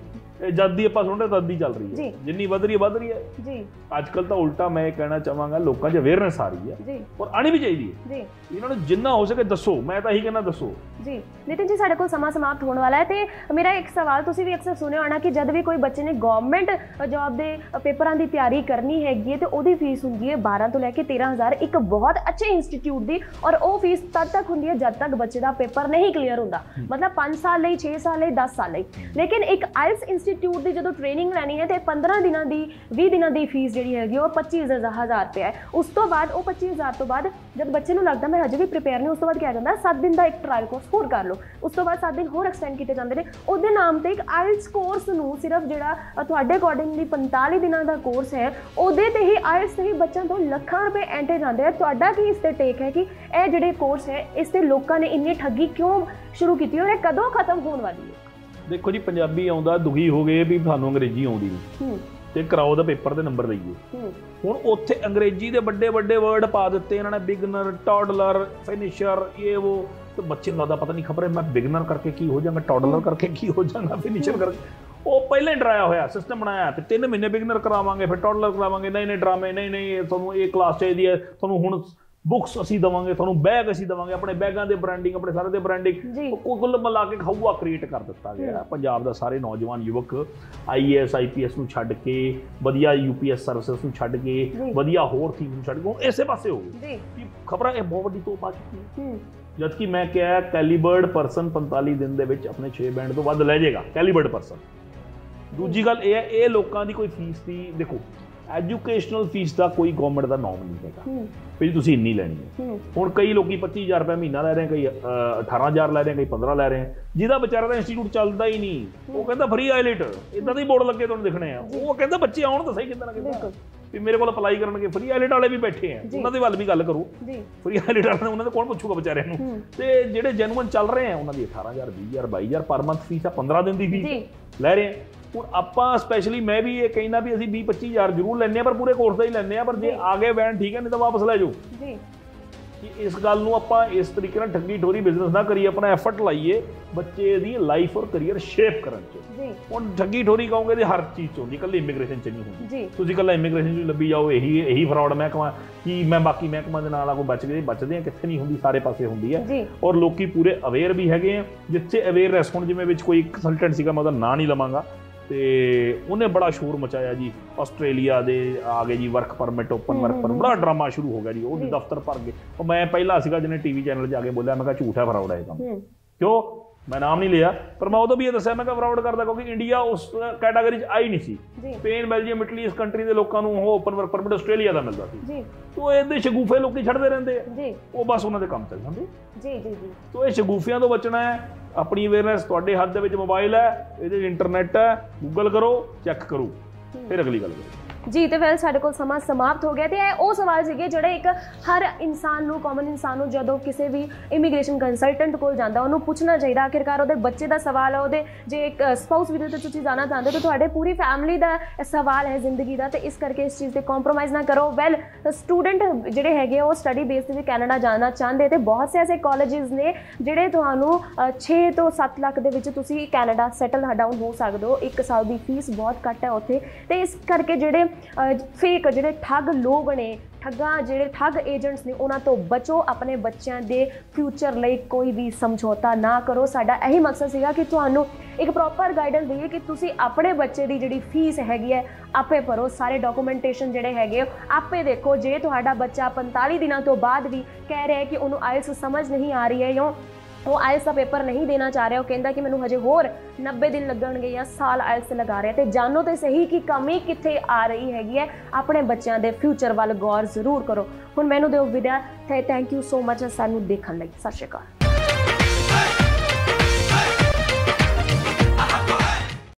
ਜਦ ਦੀ ਆਪਾਂ ਸੁਣ ਰਹੇ ਤਦ ਦੀ ਚੱਲ ਰਹੀ ਹੈ। ਜਿੰਨੀ ਵਧ ਰਹੀ ਹੈ ਵਧ ਰਹੀ ਹੈ। ਜੀ। ਅੱਜ ਕੱਲ ਤਾਂ ਉਲਟਾ ਮੈਂ ਇਹ ਕਹਿਣਾ ਚਾਹਾਂਗਾ ਲੋਕਾਂ 'ਚ ਅਵੇਅਰਨੈਸ ਆ ਰਹੀ ਹੈ ਜੀ। ਔਰ ਆਣੀ ਵੀ ਚਾਹੀਦੀ ਹੈ। ਜੀ। ਇਹਨਾਂ ਨੂੰ ਜਿੰਨਾ ਹੋ ਸਕੇ ਦੱਸੋ ਮੈਂ ਤਾਂ ਇਹੀ ਕਹਿਣਾ ਦੱਸੋ। ਜੀ। ਨਿਤਿਨ ਜੀ ਸਾਡੇ ਕੋਲ ਸਮਾਂ ਸਮਾਪਤ ਹੋਣ ਵਾਲਾ ਹੈ ਤੇ ਮੇਰਾ ਇੱਕ ਸਵਾਲ ਤੁਸੀਂ ਵੀ ਅਕਸਰ ਸੁਣਿਆ ਹੋਣਾ ਕਿ ਜਦ ਵੀ ਕੋਈ ਬੱਚੇ ਨੇ ਗਵਰਨਮੈਂਟ ਜੌਬ ਦੇ ਪੇਪਰਾਂ ਦੀ ਤਿਆਰੀ ਕਰਨੀ ਹੈਗੀ ਹੈ ਤੇ ਉਹਦੀ ਫੀਸ ਹੁੰਦੀ ਹੈ 12 ਤੋਂ ਲੈ ਕੇ 13000 ਇੱਕ ਬਹੁਤ ਅੱਛੇ ਇੰਸਟੀਚਿਊਟ ਦੀ ਔਰ ਉਹ ਫੀਸ ਤਦ ਤੱਕ ਹੁੰਦੀ ਹੈ ਜਦ ਤੱਕ ਬੱਚੇ ਦਾ ਪੇਪਰ ਨਹੀਂ ਕਲੀਅਰ ਹੁੰਦਾ। ਮਤਲਬ 5 ਸਾਲ ਲਈ 6 ਸਾਲ ਲਈ 10 ਸਾਲ ਲਈ। ਲੇਕਿਨ ਇੱਕ ਆਇਲਸ ਇੰਸਟੀਚਿਊਟ ਦੀ ਜਦੋਂ ਟ੍ਰੇਨਿੰਗ ਲੈਣੀ ਹੈ ਤੇ 15 ਦਿਨਾਂ ਦੀ 20 ਦਿਨਾਂ ਦੀ ਫੀਸ ਜਿਹੜੀ ਹੈਗੀ ਉਹ 25000 ਰੁਪਏ ਹੈ। ਉਸ ਤੋਂ ਬਾਅਦ, ਉਹ 25000 ਤੋਂ ਬਾਅਦ ਜਦ ਬੱਚੇ ਨੂੰ ਲੱਗਦਾ ਮੈਂ ਹਜੇ ਵੀ ਪ੍ਰਿਪੇਅਰ ਨਹੀਂ, ਉਸ ਤੋਂ ਬਾਅਦ ਕਿਹਾ ਜਾਂਦਾ 7 ਦਿਨ ਦਾ ਇੱਕ ਟ੍ਰਾਇਲ ਕੋਰਸ ਹੋਰ ਕਰ ਲਓ। ਉਸ ਤੋਂ ਬਾਅਦ 7 ਦਿਨ ਹੋਰ ਐਕਸਟੈਂਡ ਕੀਤੇ ਜਾਂਦੇ ਨੇ। ਉਹਦੇ ਨਾਮ ਤੇ ਇੱਕ ਆਇਲਸ ਕੋਰਸ ਨੂੰ ਸਿਰਫ ਜਿਹੜਾ ਤੁਹਾਡੇ ਅਕੋਰਡਿੰਗਲੀ 45 ਦਿਨਾਂ ਦਾ ਕੋਰਸ ਹੈ, ਉਹਦੇ ਤੇ ਹੀ ਆਇਲਸ ਤੇ ਹੀ ਬੱਚਿਆਂ ਤੋਂ ਲੱਖਾਂ ਰੁਪਏ ਐਂਟੇ ਜਾਂਦੇ ਆ। ਤੁਹਾਡਾ ਕੀ ਇਸ ਤੇ ਟੇਕ ਹੈ ਕਿ ਇਹ ਜਿਹੜੇ ਕੋਰਸ ਹੈ, ਇਸ ਤੇ ਲੋਕਾਂ ਨੇ ਇੰਨੀ ਠੱਗੀ ਕਿਉਂ ਸ਼ੁਰੂ ਕੀਤੀ ਔਰ ਇਹ ਕਦੋਂ ਖਤਮ ਹੋਣ ਵਾਲੀ ਹੈ? ਦੇਖੋ ਜੀ ਪੰਜਾਬੀ ਆਉਂਦਾ ਦੁਖੀ ਹੋ ਗਏ ਵੀ ਸਾਨੂੰ ਅੰਗਰੇਜ਼ੀ ਆਉਂਦੀ ਨਹੀਂ ਤੇ ਕਰਾਓ ਦਾ ਪੇਪਰ ਤੇ ਨੰਬਰ ਦਈਏ ਹੂੰ। ਹੁਣ ਉੱਥੇ ਅੰਗਰੇਜ਼ੀ ਦੇ ਵੱਡੇ ਵੱਡੇ ਵਰਡ ਪਾ ਦਿੱਤੇ ਇਹਨਾਂ ਨੇ ਬਿਗਨਰ ਟੌਡਲਰ ਫਿਨਿਸ਼ਰ ਇਹ ਉਹ। ਤੇ ਬੱਚੇ ਨੂੰ ਲੱਗਦਾ ਪਤਾ ਨਹੀਂ ਖਬਰ ਹੈ ਮੈਂ ਬਿਗਨਰ ਕਰਕੇ ਕੀ ਹੋ ਜਾਵਾਂਗਾ ਟੌਡਲਰ ਕਰਕੇ ਕੀ ਹੋ ਜਾਵਾਂਗਾ ਫਿਨਿਸ਼ਰ ਕਰਕੇ। ਉਹ ਪਹਿਲਾਂ ਡਰਾਇਆ ਹੋਇਆ ਸਿਸਟਮ ਬਣਾਇਆ ਤੇ 3 ਮਹੀਨੇ ਬਿਗਨਰ ਕਰਾਵਾਂਗੇ ਫਿਰ ਟੌਡਲਰ ਕਰਾਵਾਂਗੇ ਨਹੀਂ ਨਹੀਂ ਡਰਾਮੇ ਨਹੀਂ ਨਹੀਂ ਤੁਹਾਨੂੰ ਇਹ ਕਲਾਸ ਚਾਹੀਦੀ ਹੈ ਤੁਹਾਨੂੰ ਹੁਣ ਬੁੱਕਸ ਅਸੀਂ ਦਵਾਂਗੇ ਤੁਹਾਨੂੰ ਬੈਗ ਅਸੀਂ ਦਵਾਂਗੇ ਆਪਣੇ ਬੈਗਾਂ ਦੇ ਬ੍ਰਾਂਡਿੰਗ ਆਪਣੇ ਸਾਰੇ ਦੇ ਬ੍ਰਾਂਡਿੰਗ। ਕੁੱਲ ਮਿਲਾ ਕੇ ਖਊਆ ਕ੍ਰੀਏਟ ਕਰ ਦਿੱਤਾ ਗਿਆ। ਪੰਜਾਬ ਦਾ ਸਾਰੇ ਨੌਜਵਾਨ ਯੁਵਕ ਆਈਏਐਸ ਆਈਪੀਐਸ ਨੂੰ ਛੱਡ ਕੇ ਵਧੀਆ ਯੂਪੀਐਸ ਸਰਵਿਸਿਜ਼ ਨੂੰ ਛੱਡ ਕੇ। ਵਧੀਆ ਹੋਰ ਥੀਮ ਨੂੰ ਛੱਡ ਕੇ ਇਸੇ ਪਾਸੇ ਹੋ ਗਏ। ਜੀ। ਖਬਰਾਂ ਇਹ ਬਹੁਤ ਵੱਡੀ ਤੋਪ ਆ ਚੁੱਕੀ ਹੂੰ। ਜਦ ਕਿ ਮੈਂ ਕਿਹਾ ਕੈਲੀਬਰਡ ਪਰਸਨ 45 ਦਿਨ ਦੇ ਵਿੱਚ ਆਪਣੇ 6 ਬੈਂਡ ਤੋਂ ਵੱਧ ਲੈ ਜਾਏਗਾ। ਕੈਲੀਬਰਡ ਪਰਸਨ ਦੂਜੀ ਗੱਲ ਇਹ ਹੈ ਇਹ ਲੋਕਾਂ ਦੀ ਕੋਈ ਫੀਸ ਦੀ ਦੇਖੋ ਐਜੂਕੇਸ਼ਨਲ ਫੀਸ ਦਾ ਕੋਈ ਗਵਰਨਮੈਂਟ ਦਾ ਨਾਮ ਨਹੀਂ ਹੈਗਾ। ਵੀ ਤੁਸੀਂ ਇੰਨੀ ਲੈਣੀ ਹੈ। ਹੁਣ ਕਈ ਲੋਕੀ 25000 ਰੁਪਏ ਮਹੀਨਾ ਲੈ ਰਹੇ ਕਈ ਅਹ, 18000 ਲੈ ਰਹੇ ਕਈ 15 ਲੈ ਰਹੇ ਜਿਹਦਾ ਵਿਚਾਰਾ ਦਾ ਇੰਸਟੀਚਿਊਟ ਚੱਲਦਾ ਹੀ ਨਹੀਂ ਉਹ ਕਹਿੰਦਾ ਫ੍ਰੀ ਆਇਲਟ ਇਦਾਂ ਦੇ ਬੋਰਡ ਲੱਗੇ ਤੁਹਾਨੂੰ ਦਿਖਣੇ ਆ। ਉਹ ਕਹਿੰਦਾ ਬੱਚੇ ਆਉਣ ਤਾਂ ਸਹੀ ਕਿੱਦਾਂ ਨਾ ਕਿੱਦਾਂ। ਵੀ ਮੇਰੇ ਕੋਲ ਅਪਲਾਈ ਕਰਨਗੇ ਫ੍ਰੀ ਆਇਲਟ ਵਾਲੇ ਵੀ ਬੈਠੇ ਆ। ਉਹਨਾਂ ਦੇ ਵੱਲ ਵੀ ਗੱਲ ਕਰੋ। ਜੀ। ਫ੍ਰੀ ਆਇਲਟ ਵਾਲੇ ਉਹਨਾਂ ਦੇ ਕੌਣ ਪੁੱਛੂਗਾ ਵਿਚਾਰਿਆਂ ਨੂੰ। ਤੇ ਜਿਹੜੇ ਜੈਨੂਅਨ ਚੱਲ ਰਹੇ ਆ ਉਹਨਾਂ ਦੀ 18000 20000 22000 ਪਰ ਮੰਥ ਫੀਸ ਆ 15 ਦਿਨ ਦੀ। ਫੀਸ ਲੈ ਰਹੇ ਆ। ਹੁਣ ਆਪਾਂ ਸਪੈਸ਼ਲੀ ਮੈਂ ਵੀ ਇਹ ਕਹਿੰਦਾ ਵੀ ਅਸੀਂ 20 25000 ਜ਼ਰੂਰ ਲੈਣੇ ਆ ਪਰ ਪੂਰੇ ਕੋਰਸ ਦਾ ਹੀ ਲੈਣੇ ਆ ਪਰ ਜੇ ਆ ਗਏ ਵੈਨ ਠੀਕ ਹੈ ਨਹੀਂ ਤਾਂ ਵਾਪਸ ਲੈ ਜਾਓ। ਜੀ। ਕਿ ਇਸ ਗੱਲ ਨੂੰ ਆਪਾਂ ਇਸ ਤਰੀਕੇ ਨਾਲ ਠੱਗੀ ਠੋਰੀ ਬਿਜ਼ਨਸ ਨਾ ਕਰੀਏ ਆਪਣਾ ਐਫਰਟ ਲਾਈਏ ਬੱਚੇ ਦੀ ਲਾਈਫ ਔਰ ਕੈਰੀਅਰ ਸ਼ੇਪ ਕਰਨ 'ਚ। ਜੀ। ਹੁਣ ਠੱਗੀ ਠੋਰੀ ਕਹੋਗੇ ਤੇ ਹਰ ਚੀਜ਼ 'ਚ ਹੁੰਦੀ ਕੱਲੀ ਇਮੀਗ੍ਰੇਸ਼ਨ 'ਚ ਨਹੀਂ ਹੁੰਦੀ। ਜੀ। ਤੁਸੀਂ ਕੱਲਾ ਇਮੀਗ੍ਰੇਸ਼ਨ 'ਚ ਲੱਭੀ ਜਾਓ ਇਹੀ ਇਹੀ ਫਰਾਡ ਮਹਿਕਮਾ ਕੀ ਮੈਂ ਬਾਕੀ ਮਹਿਕਮਾ ਦੇ ਨਾਲ ਆ ਕੋਈ ਬਚ ਗਏ ਬਚਦੇ ਆ ਕਿੱਥੇ ਨਹੀਂ ਹੁੰਦੀ ਸਾਰੇ ਪਾਸੇ ਹੁੰਦੀ ਹੈ। ਔਰ ਲੋਕੀ ਪੂਰੇ ਅਵੇਅਰ ਵੀ ਹੈਗੇ ਆ ਜਿੱਥੇ ਅਵੇਅਰਨੈਸ ਹੁਣ ਜਿਵੇਂ ਵਿੱਚ ਕੋਈ ਕੰਸਲਟੈਂਟ ਸੀਗਾ ਮੈਂ ਉਹਦਾ ਨਾਂ ਨਹੀਂ ਲਵਾਂਗਾ। ਤੇ ਉਹਨੇ ਬੜਾ ਸ਼ੋਰ ਮਚਾਇਆ ਜੀ ਆਸਟ੍ਰੇਲੀਆ ਦੇ ਆ ਗਏ ਜੀ work permit open work permit ਬੜਾ ਡਰਾਮਾ ਸ਼ੁਰੂ ਹੋ ਗਿਆ ਜੀ ਉਹ ਜੀ। ਦਫ਼ਤਰ ਭਰ ਗਏ। ਉਹ ਮੈਂ ਪਹਿਲਾ ਸੀਗਾ ਜਿਹਨੇ ਟੀਵੀ ਚੈਨਲ 'ਚ ਆ ਕੇ ਬੋਲਿਆ ਮੈਂ ਕਿਹਾ ਝੂਠ ਹੈ ਫਰਾਡ ਹੈ ਇਹ ਕੰਮ। ਕਿਉਂ? ਮੈਂ ਨਾਮ ਨਹੀਂ ਲਿਆ ਪਰ ਮੈਂ ਉਦੋਂ ਵੀ ਇਹ ਦੱਸਿਆ ਮੈਂ ਕਿਹਾ ਫਰਾਡ ਕਰਦਾ ਕਿਉਂਕਿ ਇੰਡੀਆ ਉਸ ਕੈਟਾਗਰੀ 'ਚ ਆਈ ਨਹੀਂ ਸੀ। ਸਪੇਨ ਬੈਲਜੀਅਮ ਇਟਲੀ ਇਸ ਕੰਟਰੀ ਦੇ ਲੋਕਾਂ ਨੂੰ ਉਹ ਓਪਨ ਵਰਕ ਪਰਮਿਟ ਆਸਟ੍ਰੇਲੀਆ ਦਾ ਮਿਲਦਾ ਸੀ। ਜੀ। ਤੋ ਇਹਦੇ ਸ਼ਗੂਫੇ ਲੋਕੀ ਛੱਡਦੇ ਰਹਿੰਦੇ ਆ। ਜੀ। ਉਹ ਬਸ ਉਹਨਾਂ ਦੇ ਕੰਮ ਚੱਲ ਜਾਂਦੇ ਜੀ ਜੀ ਜੀ। ਤੋ ਇਹ ਸ਼ਗੂਫਿਆਂ ਤੋਂ ਬਚਣਾ ਹੈ ਆਪਣੀ ਅਵੇਅਰਨੈਸ ਤੁਹਾਡੇ ਹੱਥ ਦੇ ਵਿੱਚ ਮੋਬਾਈਲ ਹੈ ਇਹਦੇ ਇੰਟਰਨੈਟ ਹੈ ਗੂਗਲ ਕਰੋ ਚੈੱਕ ਕਰੋ ਫਿਰ ਅਗਲੀ ਗੱਲ ਕਰੋ ਜੀ ਤੇ ਵੈਲ ਸਾਡੇ ਕੋਲ ਸਮਾਂ ਸਮਾਪਤ ਹੋ ਗਿਆ ਤੇ ਇਹ ਉਹ ਸਵਾਲ ਸੀਗੇ ਜਿਹੜੇ ਇੱਕ ਹਰ ਇਨਸਾਨ ਨੂੰ ਕਾਮਨ ਇਨਸਾਨ ਨੂੰ ਜਦੋਂ ਕਿਸੇ ਵੀ ਇਮੀਗ੍ਰੇਸ਼ਨ ਕੰਸਲਟੈਂਟ ਕੋਲ ਜਾਂਦਾ ਉਹਨੂੰ ਪੁੱਛਣਾ ਚਾਹੀਦਾ ਆਖਿਰਕਾਰ ਉਹਦੇ ਬੱਚੇ ਦਾ ਸਵਾਲ ਹੈ ਉਹਦੇ ਜੇ ਇੱਕ ਸਪਾਊਸ ਵੀਜ਼ੇ ਤੇ ਤੁਸੀਂ ਜਾਣਾ ਚਾਹੁੰਦੇ ਹੋ ਤਾਂ ਤੁਹਾਡੇ ਪੂਰੀ ਫੈਮਿਲੀ ਦਾ ਸਵਾਲ ਹੈ ਜ਼ਿੰਦਗੀ ਦਾ ਤੇ ਇਸ ਕਰਕੇ ਇਸ ਚੀਜ਼ ਤੇ ਕੰਪਰੋਮਾਈਜ਼ ਨਾ ਕਰੋ। ਵੈਲ ਸਟੂਡੈਂਟ ਜਿਹੜੇ ਹੈਗੇ ਆ, ਉਹ ਸਟੱਡੀ ਬੇਸ ਤੇ ਵੀ ਕੈਨੇਡਾ ਜਾਣਾ ਚਾਹੁੰਦੇ ਤੇ ਬਹੁਤ ਸੇ ਐਸੇ ਕਾਲਜਸ ਨੇ ਜਿਹੜੇ ਤੁਹਾਨੂੰ 6 ਤੋਂ 7 ਲੱਖ ਦੇ ਵਿੱਚ ਤੁਸੀਂ ਕੈਨੇਡਾ ਸੈਟਲ ਡਾਊਨ ਹੋ ਸਕਦੇ ਹੋ। ਇੱਕ ਸਾਲ ਦੀ ਫੀਸ ਬਹੁਤ ਘੱਟ ਹੈ ਉੱਥੇ ਤੇ ਇਸ ਕਰਕੇ ਜਿਹੜੇ ਫੇਕ ਜਿਹੜੇ ਠੱਗ ਲੋਕ ਨੇ ਠੱਗਾਂ ਜਿਹੜੇ ਠੱਗ ਏਜੰਟਸ ਨੇ ਉਹਨਾਂ ਤੋਂ ਬਚੋ ਆਪਣੇ ਬੱਚਿਆਂ ਦੇ ਫਿਊਚਰ ਲਈ ਕੋਈ ਵੀ ਸਮਝੌਤਾ ਨਾ ਕਰੋ। ਸਾਡਾ ਇਹੀ ਮਕਸਦ ਸੀਗਾ ਕਿ ਤੁਹਾਨੂੰ ਇੱਕ ਪ੍ਰੋਪਰ ਗਾਈਡੈਂਸ ਦਈਏ ਕਿ ਤੁਸੀਂ ਆਪਣੇ ਬੱਚੇ ਦੀ ਜਿਹੜੀ ਫੀਸ ਹੈਗੀ ਹੈ ਆਪੇ ਭਰੋ। ਸਾਰੇ ਡਾਕੂਮੈਂਟੇਸ਼ਨ ਜਿਹੜੇ ਹੈਗੇ ਆ, ਆਪੇ ਦੇਖੋ। ਜੇ ਤੁਹਾਡਾ ਬੱਚਾ 45 ਦਿਨਾਂ ਤੋਂ ਬਾਅਦ ਵੀ ਕਹਿ ਰਿਹਾ ਕਿ ਉਹਨੂੰ ਆਇਲਸ ਸਮਝ ਨਹੀਂ ਆ ਰਹੀ ਹੈ ਜਾਂ ਉਹ ਆਇਲਸ ਦਾ ਪੇਪਰ ਨਹੀਂ ਦੇਣਾ ਚਾਹ ਰਿਹਾ, ਉਹ ਕਹਿੰਦਾ ਕਿ ਮੈਨੂੰ ਹਜੇ ਹੋਰ 90 ਦਿਨ ਲੱਗਣਗੇ ਜਾਂ ਸਾਲ ਆਇਲਸ ਲਗਾ ਰਿਹਾ। ਤੇ ਜਾਣੋ ਤੇ ਸਹੀ ਕਿ ਕਮੀ ਕਿੱਥੇ ਆ ਰਹੀ ਹੈਗੀ ਹੈ। ਆਪਣੇ ਬੱਚਿਆਂ ਦੇ ਫਿਊਚਰ ਵੱਲ ਗੌਰ ਜ਼ਰੂਰ ਕਰੋ। ਹੁਣ ਮੈਨੂੰ ਦਿਓ ਵਿਦਾ। ਤੇ ਥੈਂਕ ਯੂ ਸੋ ਮਚ ਸਾਨੂੰ ਦੇਖਣ ਲਈ। ਸਤਿ ਸ਼੍ਰੀ ਅਕਾਲ।